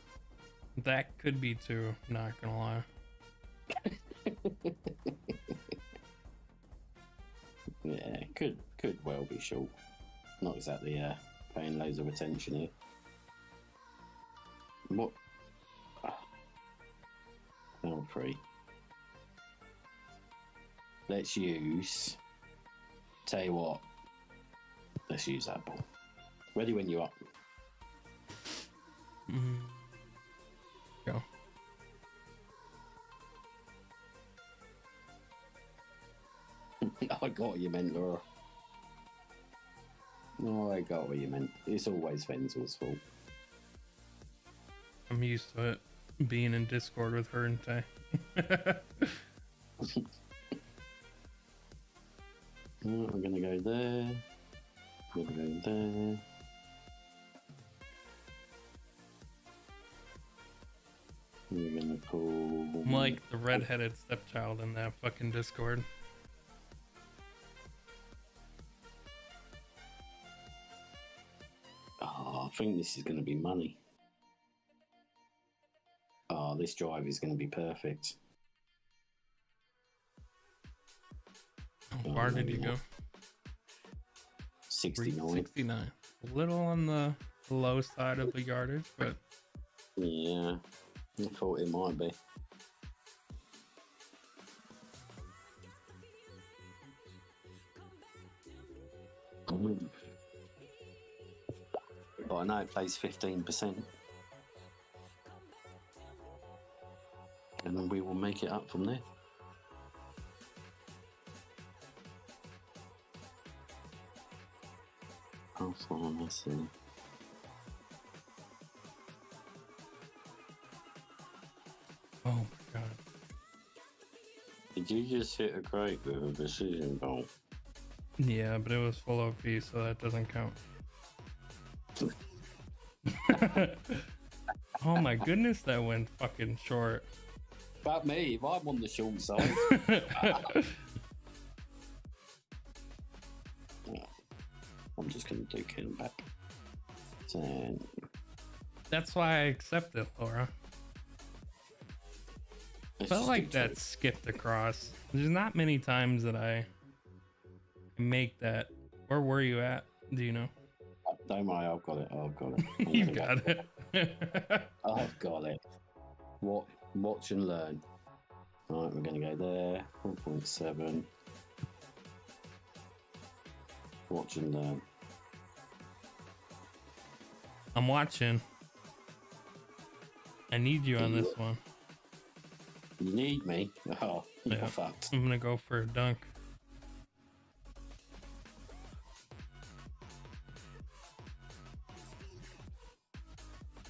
That could be too, not gonna lie. Yeah, could could well be short. Not exactly uh, paying loads of attention here. What? L three. Let's use. Tell you what. Let's use that ball. Ready when you're up. Mm. Go. I got what you meant, Laura. No, I got what you meant. It's always Fenzl's fault. I'm used to it being in Discord with her and Tay. We're gonna go there. We're gonna go there. We're gonna pull. I'm like the redheaded stepchild in that fucking Discord. Oh, I think this is gonna be money. This drive is gonna be perfect. How far did you go? 69. 69. A little on the low side of the yardage, but Yeah, I thought it might be. But I know it plays 15%. And then we will make it up from there. How far am I seeing? oh my god. Did you just hit a crate with a precision bolt? Yeah, but it was full of OP, so that doesn't count. oh my goodness, that went fucking short. About me, if I'm on the short side. I'm just gonna do Ken back. Ten. That's why I accept it, Laura. Let's Felt like that skipped across. There's not many times that I make that. Where were you at? Do you know? Uh, don't worry, I've got it. I've got it. You got go- it. I've got it. What? Watch and learn. Right, we're gonna go there. Four point seven. Watch and learn. I'm watching. I need you on this one. You need me? Oh, Yeah. fucked. I'm gonna go for a dunk.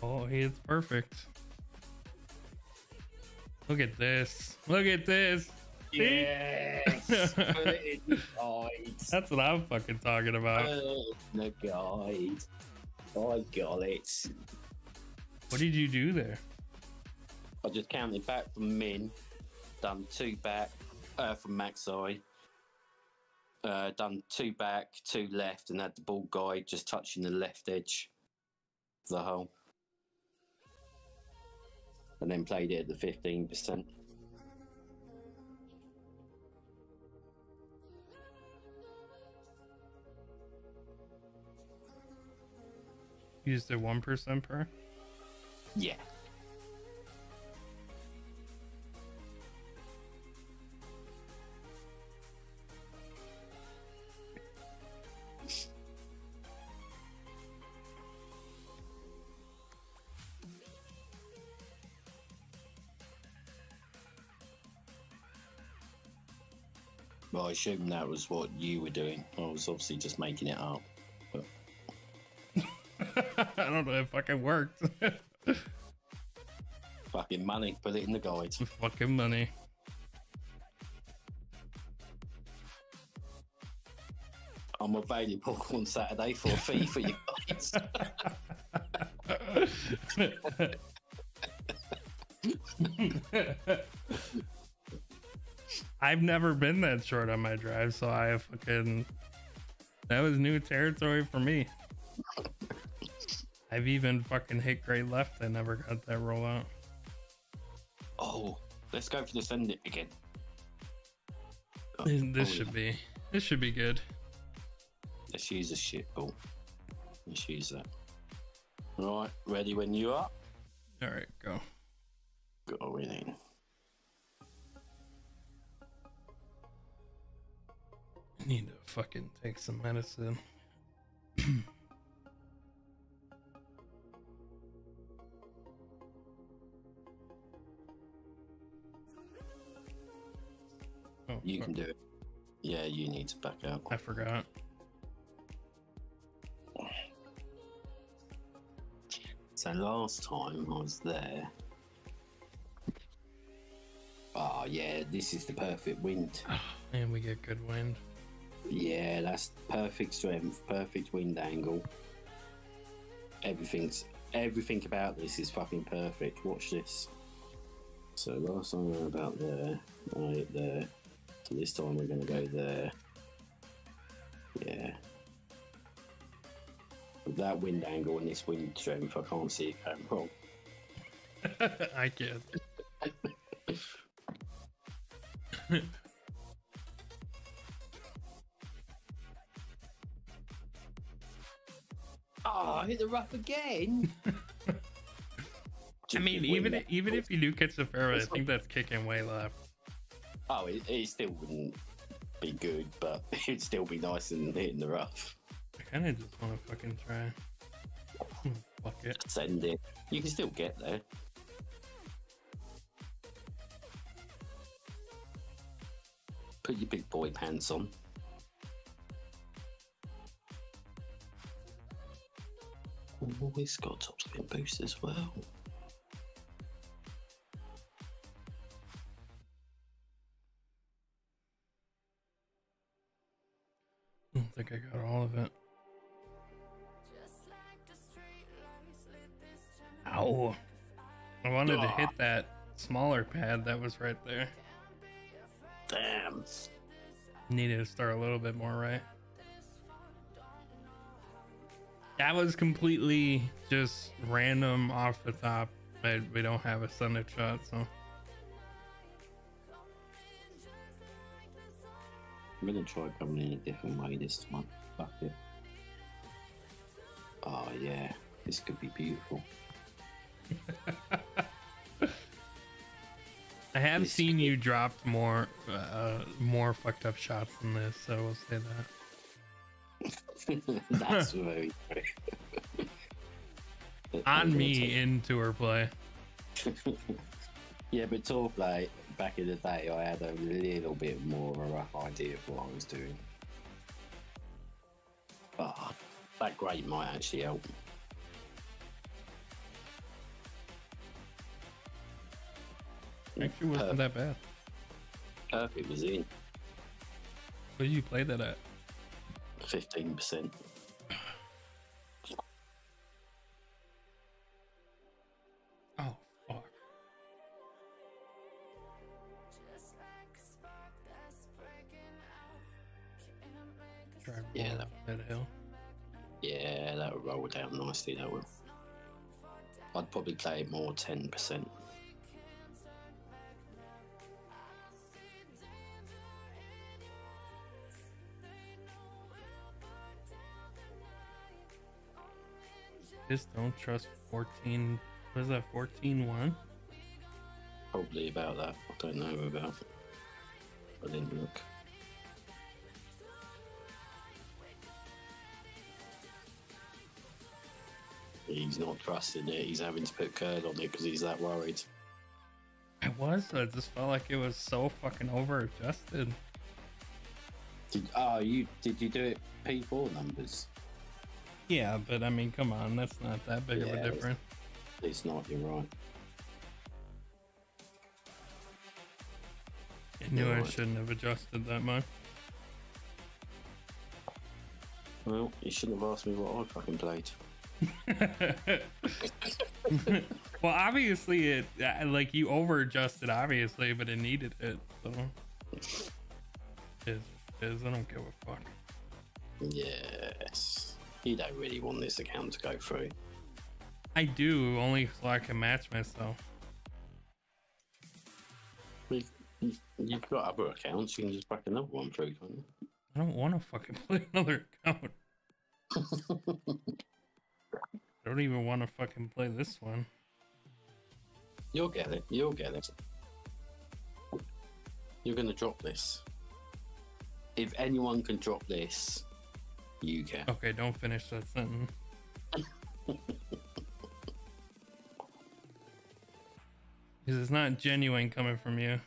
Oh, it's perfect. Look at this. Look at this. Yes! Put it in the guide. That's what I'm fucking talking about. Oh, the guide. I got it. What did you do there? I just counted back from min, done two back uh, from max, sorry. Uh, done two back, two left, and had the ball guide just touching the left edge of the hole. And then played it at the 15%. Used it 1% per? Yeah. Assume that was what you were doing. I was obviously just making it up. But I don't know if fucking worked. fucking money, put it in the guide. fucking money. I'm available on Saturday for a fee for you guys. I've never been that short on my drive, so I fucking that was new territory for me. I've even fucking hit great left. I never got that rollout. oh, let's go for the send it again. Oh, This, oh, should be this should be good. Let's use a shit ball. Let's use that. Right, ready when you are. All right, go. Go in. I need to fucking take some medicine. oh, You fuck, can do it. Yeah, you need to back out. I forgot. So last time I was there. Oh yeah, this is the perfect wind. And we get good wind. Yeah, that's perfect strength, perfect wind angle. Everything's everything about this is fucking perfect. Watch this. So last time we were about there, right there. So this time we're gonna go there. Yeah. With that wind angle and this wind strength, I can't see it going wrong. I can. I hit the rough again. I mean, even even if you do catch the fairway, I think that's kicking way left. Oh, it, it still wouldn't be good, but it'd still be nice and hitting the rough. I kind of just want to fucking try. Fuck it. Send it. You can still get there. Put your big boy pants on. It's got top spin boost as well. Hmm, I don't think I got all of it. Ow. I wanted to hit ah. that smaller pad that was right there. Damn. Needed to start a little bit more right. That was completely just random off the top. But we don't have a Sunday shot, so I'm gonna try coming in a different way this time. Fuck it. Oh yeah, this could be beautiful. I have Yes. seen you drop more, uh, more fucked up shots than this. So we'll say that That's very true. on me in tour play. yeah, but tour play back in the day, I had a little bit more of a rough idea of what I was doing. But that grate might actually help. Actually, wasn't that bad. Perfect was in What did you play that at? 15%. Oh, fuck. Yeah, that, that hill. Yeah, that will roll down nicely, that will. I'd probably play more 10%. Just don't trust 14. Was that 14 1? Probably about that. I don't know about. I didn't look. He's not trusting it. He's having to put curl on it because he's that worried. I was. I just felt like it was so fucking over adjusted. Did, oh, you did you do it P4 numbers? Yeah, but I mean, come on, that's not that big of Yeah, a it's- difference. It's not. You're right. I knew I Right. shouldn't have adjusted that much. Well, you shouldn't have asked me what I fucking played. well, obviously it uh, like you over adjusted, obviously, but it needed it. So is is I don't give a fuck. Yes. You don't really want this account to go through. I do only so I can match myself. You've, you've- you've got other accounts, you can just back another one through, can't you? I don't want to fucking play another account. I don't even want to fucking play this one. You'll get it. You'll get it. You're going to drop this. If anyone can drop this, you can. Okay, don't finish that sentence. Because it's not genuine coming from you.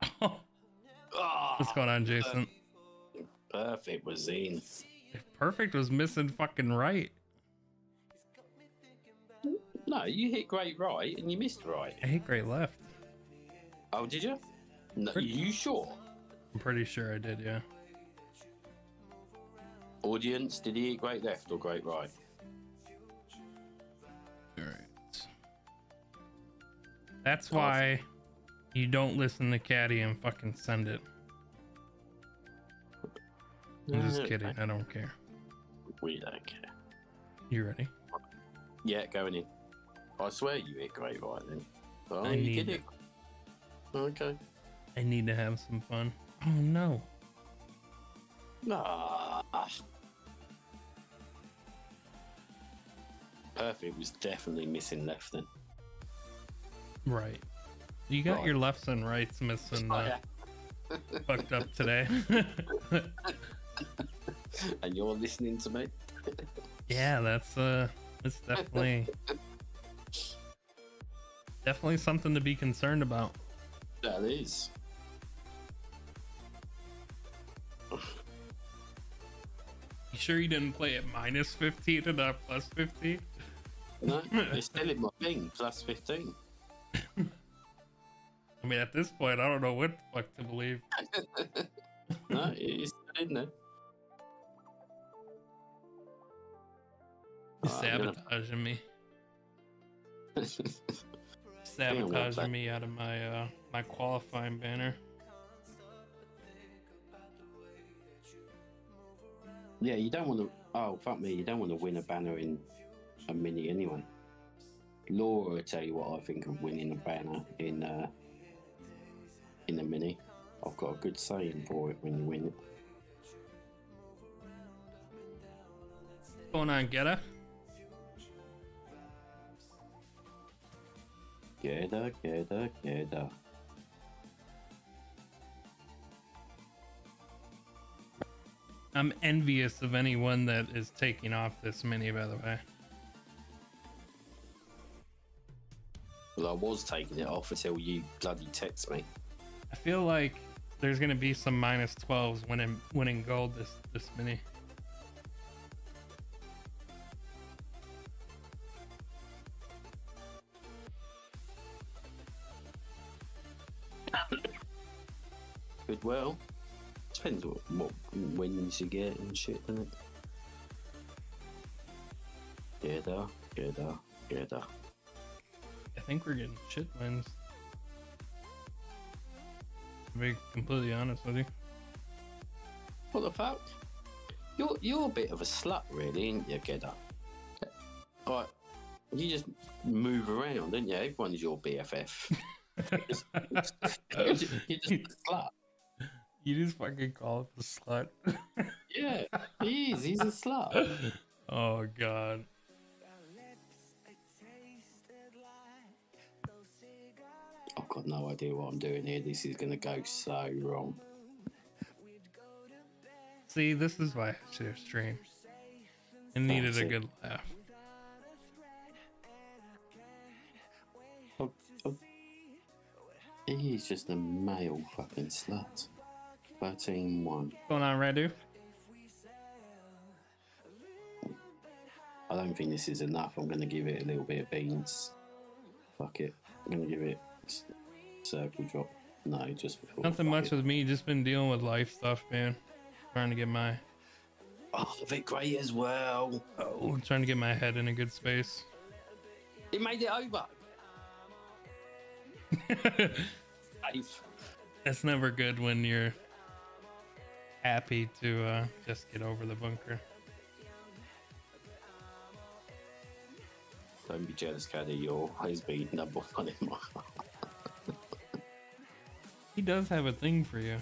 What's going on, Jason? perfect was in. If Perfect was missing fucking right. No, you hit great right and you missed right. I hit great left. Oh, did you? No, you sure? I'm pretty sure I did, yeah. Audience, did he hit great left or great right? Alright. That's why you don't listen to Caddy and fucking send it. I'm just kidding. I don't care. We don't care. You ready? Yeah, going in. I swear you hit great right then. Oh, I you need did it. it. Okay. I need to have some fun. Oh no. Ah. Perfect was definitely missing left then. Right. You got Right. your lefts and rights missing Oh, uh, fucked up today. and you're listening to me? yeah, that's uh it's definitely definitely something to be concerned about. That is. You sure you didn't play at minus 15 and not plus 15? No, it's still in my thing, plus 15. I mean, at this point, I don't know what the fuck to believe. No, it's still in there. You're Oh, sabotaging me. Sabotaging me out of my uh my qualifying banner. yeah, you don't want to. Oh, fuck me. You don't want to win a banner in a mini anyway. Laura will tell you what I think of winning a banner in uh, in a mini. I've got a good saying for it when you win it. Going on, Geta? Get her, get her, get her. I'm envious of anyone that is taking off this mini, by the way. Well, I was taking it off until you bloody text me. I feel like there's gonna be some minus 12s winning winning gold this this mini. Good well. Depends what, what wins you get and shit, doesn't it? Get her, get think we're getting shit wins. To be completely honest with you. What the fuck? You're you're a bit of a slut, really, ain't you, Gedda? Like, you just move around, don't you? Everyone's your BFF. you're just, you're just a slut. You just fucking call it a slut. Yeah, he is. He's a slut. oh god. I've got no idea what I'm doing here. This is going to go so wrong. See, this is why I should have streamed. It needed a it. good laugh. Oh, oh. He's just a male fucking slut. 13 1. What's going on, Radu? I don't think this is enough. I'm going to give it a little bit of beans. Fuck it. I'm going to give it circle drop. No, just before. Nothing much it. with me. Just been dealing with life stuff, man. Trying to get my Oh, a bit great as well. Oh, trying to get my head in a good space. It made it over. That's never good when you're happy to uh, just get over the bunker. Don't be jealous, Caddy. You're always been number one in my heart. He does have a thing for you.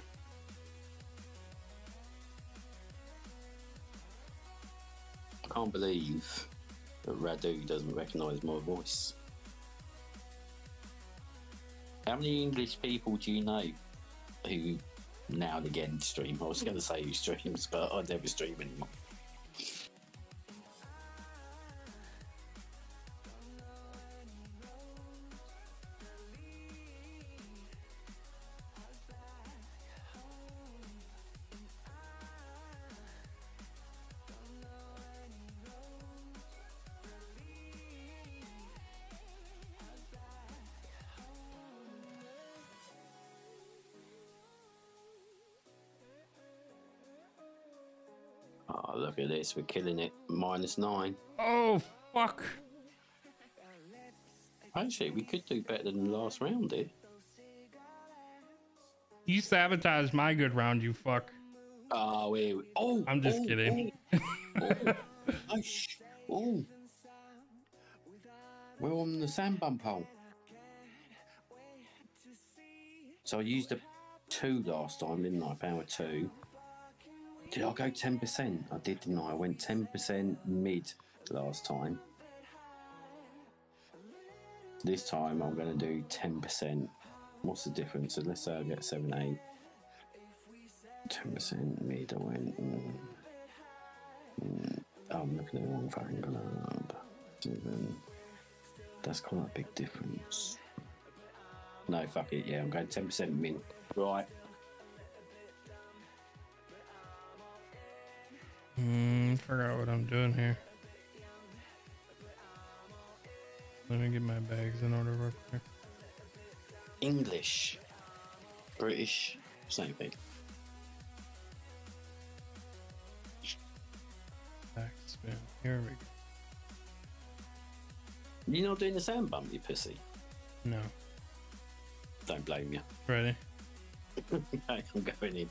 I can't believe that Radu doesn't recognise my voice. How many English people do you know who now and again stream? I was going to say who streams, but I never stream anymore. This. We're killing it. Minus nine. Oh fuck! Actually, we could do better than the last round, here. You sabotaged my good round, you fuck. Ah, oh, wait. Oh, I'm just oh, kidding. Oh, oh, oh, sh- oh. We're on the sand bump hole. So I used a two last time, didn't I? Power two. Did I go ten percent? I did, didn't I? I went ten percent mid last time. This time I'm going to do ten percent. What's the difference? So let's say I get seven, eight. Ten percent mid. I went. Mm, mm, I'm looking at the wrong fucking club. That's quite a big difference. No, fuck it. Yeah, I'm going ten percent min. Right. Hmm, forgot what I'm doing here. Let me get my bags in order real quick. English, British, same thing. Back spin. Here we go. You're not doing the sand bump, you pussy. No. Don't blame you. Ready? I'm going in.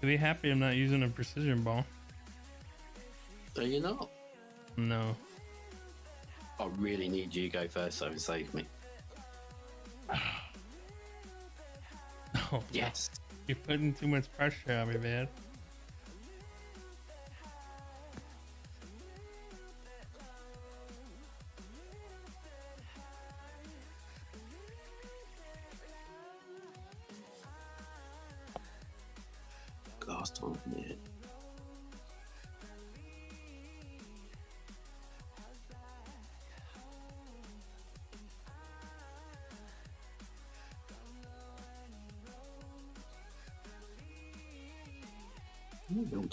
Be happy I'm not using a precision ball. Are you not? No. I really need you to go first so save me. Oh, Yes. You're putting too much pressure on me, man.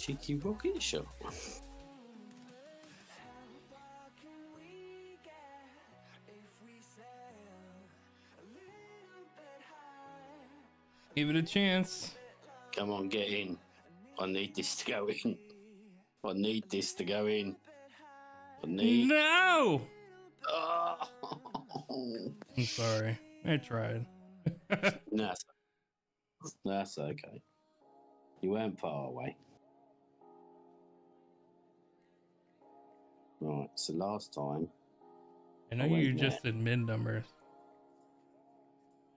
Cheeky rocket shot. Give it a chance. Come on, get in. I need this to go in. I need this to go in. I need. No! Oh. I'm sorry. I tried. That's, that's okay. You weren't far away. Right, so last time, I know wait, you just did mid numbers.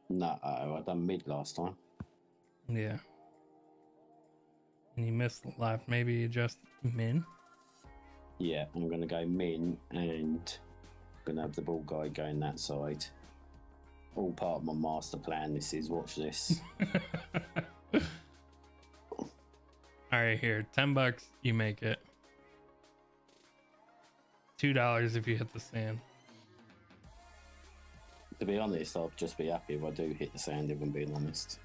no, I done mid last time. Yeah. And you missed left. Maybe you just min? Yeah, I'm going to go min and going to have the ball guy going that side. All part of my master plan. This is watch this. All right, here. 10 bucks, you make it. $2 if you hit the sand. to be honest, I'll just be happy if I do hit the sand. If I'm being honest.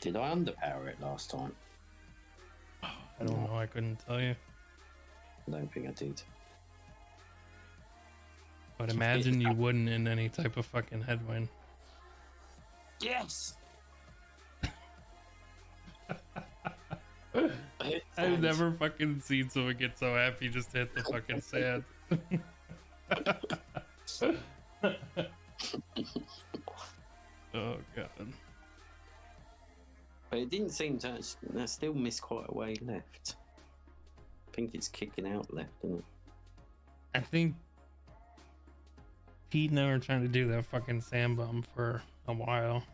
Did I underpower it last time? I don't know. I couldn't tell you. I don't think I did. But imagine you wouldn't in any type of fucking headwind. Yes. Who hit I've sand. never fucking seen someone get so happy just to hit the fucking sand. oh god. But it didn't seem to. actually- I still missed quite a way left. I think it's kicking out left, isn't it? I think Pete and I were trying to do that fucking sand bump for a while.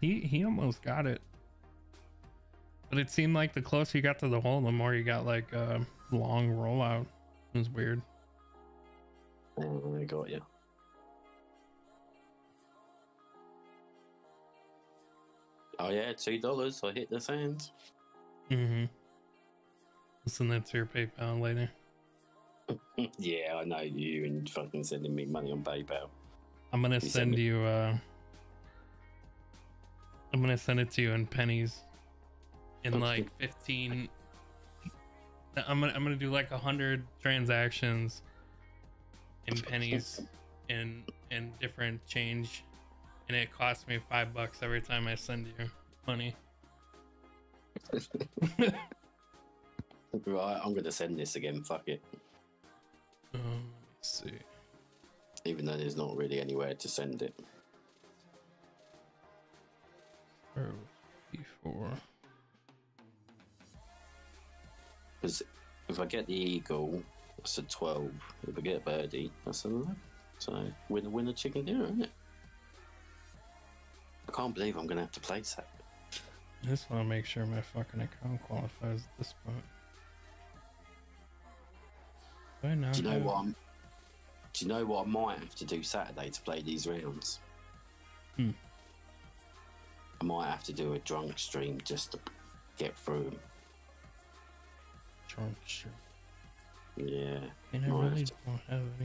He he almost got it. But it seemed like the closer you got to the hole, the more you got like a long rollout. It was weird. Oh, I got you. Oh yeah, two dollars. I hit the sand. Mm-hmm. I'll send that to your PayPal later. yeah, I know you and fucking sending me money on PayPal. I'm gonna You send send you uh I'm gonna send it to you in pennies. In like fifteen I'm gonna I'm gonna do like a hundred transactions in pennies and and different change. And it costs me five bucks every time I send you money. Right, I'm gonna send this again. Fuck it. Um, let's see. Even though there's not really anywhere to send it. Before. Because if I get the eagle, that's a 12. If I get a birdie, that's an 11. So, winner, winner, chicken dinner, isn't it? I can't believe I'm going to have to play that. I just want to make sure my fucking account qualifies at this point. Do Do you know what I'm. Do you know what I might have to do Saturday to play these rounds? Hmm. I might have to do a drunk stream just to get through 'em. Drunk shirt. Yeah. And I really to. don't have. I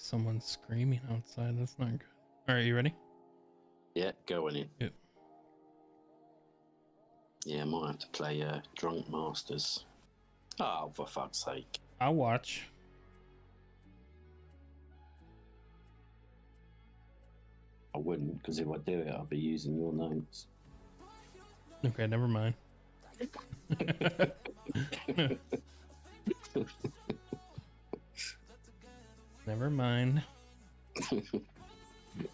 someone's screaming outside. That's not good. All right, you ready? Yeah, going in. Yep. Yeah, I might have to play uh, Drunk Masters. Oh, for fuck's sake. I'll watch. I wouldn't, because if I do it, I'll be using your notes. Okay, never mind. never mind.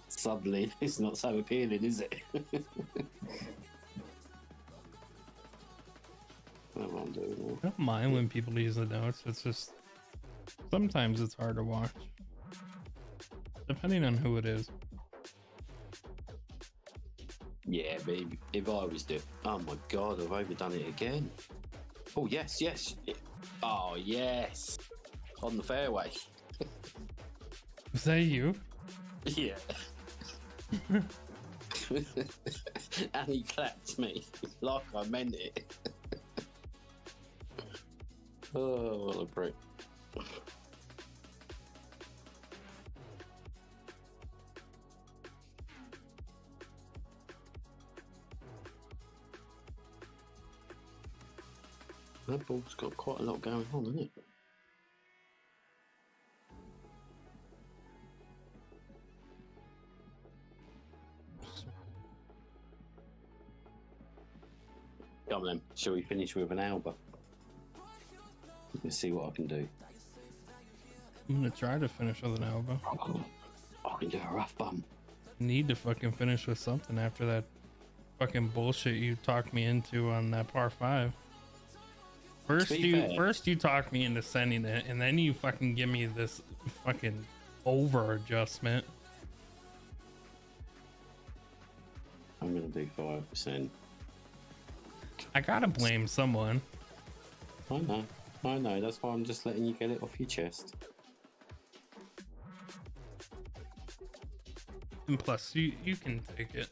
Suddenly, it's not so appealing, is it? what am I doing now? I don't mind when people use the notes. It's just sometimes it's hard to watch, depending on who it is. Yeah, but if, if I was doing. Oh my god, I've overdone it again. Oh, yes, yes. Oh, yes. On the fairway. Is that you? Yeah. and he clapped me like I meant it. oh, what a prick. That ball's got quite a lot going on, hasn't it? Come on then, shall we finish with an Alba? Let's see what I can do. I'm gonna try to finish with an Alba. I can do a rough bum. Need to fucking finish with something after that fucking bullshit you talked me into on that par five. First you first you talk me into sending it, and then you fucking give me this fucking over adjustment. I'm gonna do five percent. I gotta blame someone. I know, I know. That's why I'm just letting you get it off your chest. And plus, you you can take it.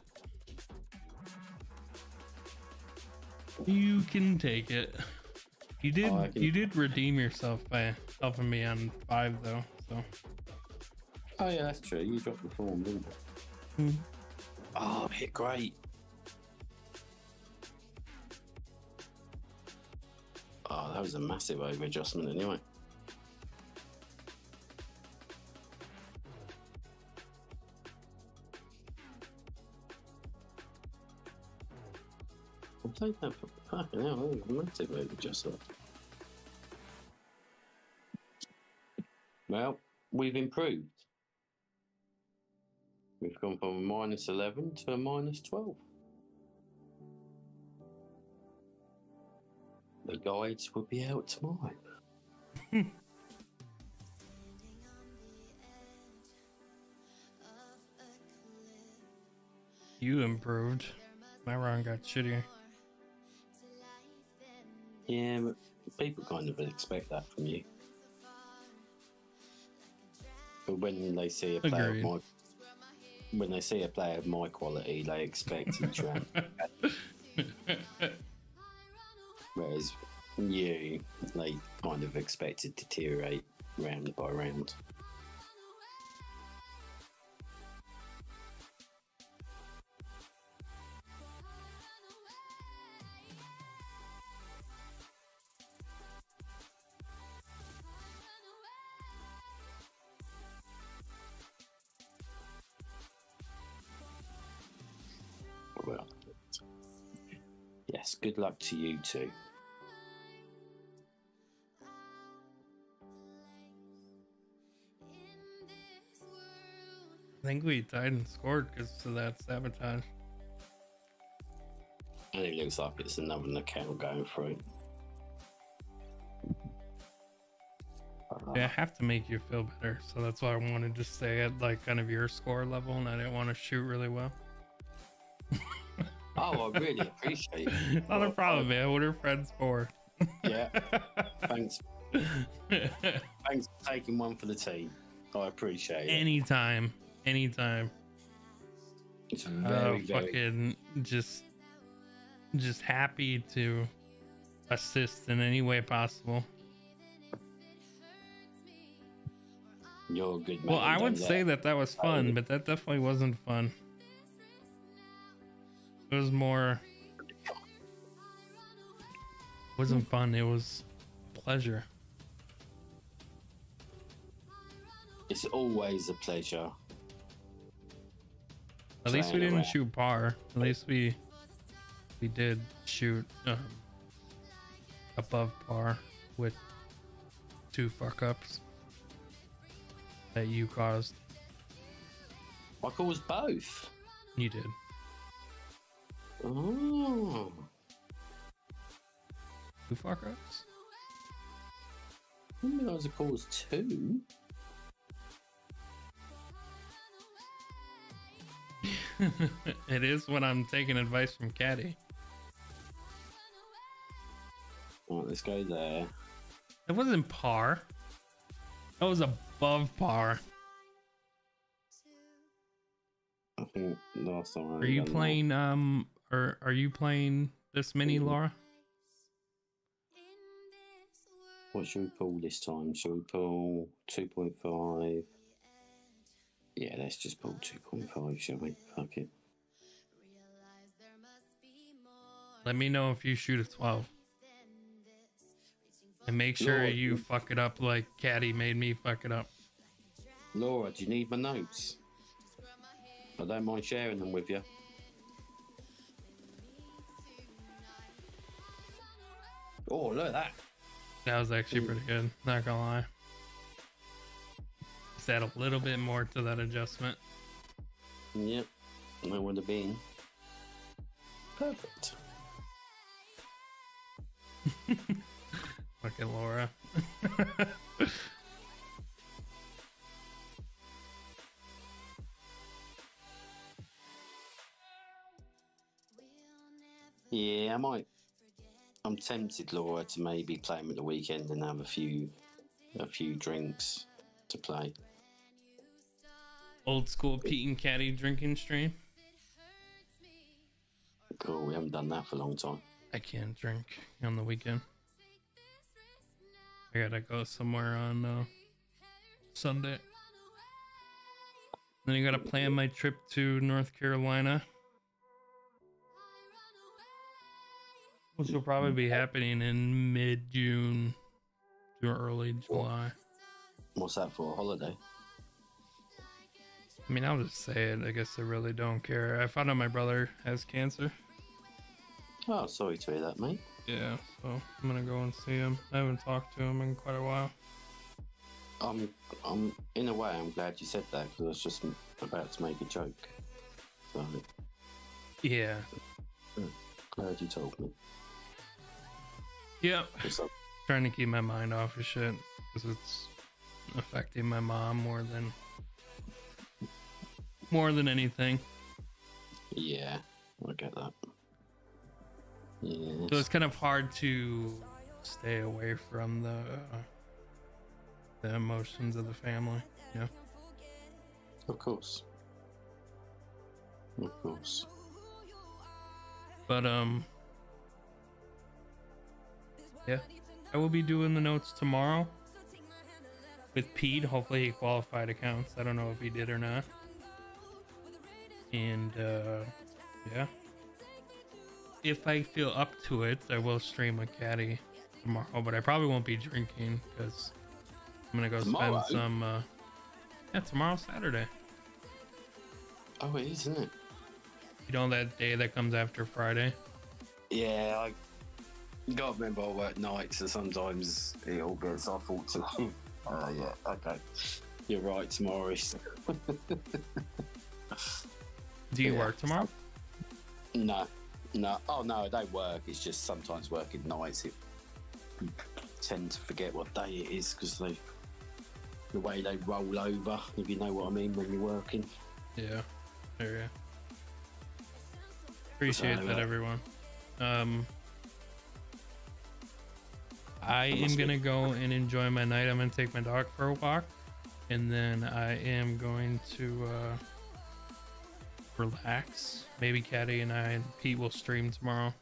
You can take it. You did Oh, can- you did redeem yourself by helping me on five though. So Oh yeah, that's true. You dropped the form, didn't you? Mhm. Oh, hit great. Oh, that was a massive over adjustment anyway. Take that for fucking hell. That was massive over adjustment. Well, we've improved. We've gone from a minus 11 to a minus 12. The guides will be out tomorrow. You improved. My run got shittier. Yeah, but people kind of expect that from you. But when they see a player Agreed. of my when they see a player of my quality, they expect each round. Whereas you, they kind of expect it to deteriorate round by round. To you too. I think we tied and scored because of that sabotage. And it looks like it's another account going through. Yeah, I have to make you feel better, so that's why I wanted to stay at like kind of your score level, and I didn't want to shoot really well. Oh, I really appreciate it. Not a problem, man. What are friends for? Yeah, thanks. Thanks for taking one for the team. I appreciate it. anytime, anytime. It's Uh, very, very. fucking just, just happy to assist in any way possible. You're a good man. Well, I would don't say that that was fun, but that definitely wasn't fun. It was more. Wasn't fun. It was pleasure. it's always a pleasure. At least we didn't around. shoot par. At least we we did shoot um, above par with two fuck ups that you caused. I caused both. You did. Oh, Two fuck ups. I didn't realise I caused two. it is when I'm taking advice from Caddy. Right, let's go there. It wasn't par. That was above par. I think last time. I Are you done that. playing um or are you playing this mini Laura? What should we pull this time? Should we pull 2.5? Yeah, let's just pull 2.5, shall we? Fuck it. Let me know if you shoot a 12. And make sure Lord. you fuck it up like Caddy made me fuck it up. Laura, do you need my notes? I don't mind sharing them with you. Oh, look at that. That was actually pretty good. Not gonna lie. Just add a little bit more to that adjustment. Yep, that would have been perfect. Fucking Laura. Yeah, I might. I'm tempted, Laura, to maybe play him at the weekend and have a few, a few drinks to play. Old school Pete and Caddy drinking stream. Cool. We haven't done that for a long time. I can't drink on the weekend. I gotta go somewhere on uh, Sunday. Then I gotta plan my trip to North Carolina. Which will probably be happening in mid June to early July. What's that for? A holiday? I mean, I'll just say it. I guess I really don't care. I found out my brother has cancer. Oh, sorry to hear that, mate. Yeah, so I'm gonna go and see him. I haven't talked to him in quite a while. I'm, I'm in a way, I'm glad you said that because I was just about to make a joke. So Yeah. glad you told me. Yep. Trying to keep my mind off of shit because it's affecting my mom more than more than anything. yeah, I get that. Yeah. So it's kind of hard to stay away from the the emotions of the family. Yeah. Of course. Of course. But um Yeah. I will be doing the notes tomorrow with Pete. Hopefully he qualified accounts. I don't know if he did or not. And uh yeah. If I feel up to it, I will stream with Caddy tomorrow, but I probably won't be drinking because I'm gonna go Tomorrow? spend some uh Yeah, tomorrow Saturday. Oh, it is, isn't it? You know that day that comes after Friday? Yeah, I you gotta remember I work nights, so sometimes it all gets I thought to Oh yeah, okay. You're right, tomorrow is Do you Yeah. work tomorrow? No. No. Oh no, they work. It's just sometimes working nights it you tend to forget what day it is because they the way they roll over, if you know what I mean, when you're working. Yeah. There yeah. Appreciate So, that uh, everyone. Um I am gonna go and enjoy my night. I'm gonna take my dog for a walk and then I am going to uh relax. Maybe Caddy and I and Pete will stream tomorrow.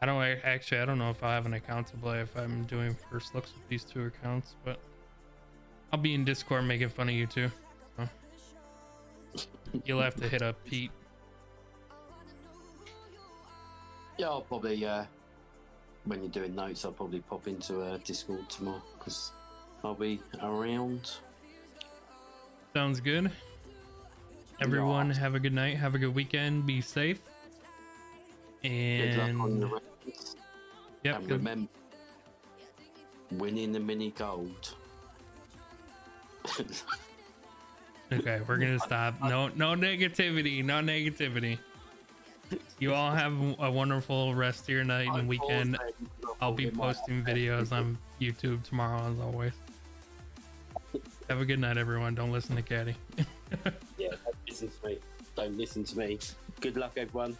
I don't actually I don't know if I'll have an account to play if I'm doing first looks with these two accounts, but I'll be in Discord making fun of you two. So. You'll have to hit up Pete. Yeah, I'll probably uh, when you're doing notes, I'll probably pop into uh, Discord tomorrow because I'll be around. Sounds good. Everyone, have a good night. Have a good weekend. Be safe. Good And your yep, and good- remember, winning the mini gold. okay, we're gonna stop. No, no negativity. No negativity. You all have a wonderful rest of your night and weekend. I'll be posting videos on YouTube tomorrow, as always. Have a good night, everyone. Don't listen to Caddy. Yeah, listen to me. Don't listen to me. Good luck, everyone.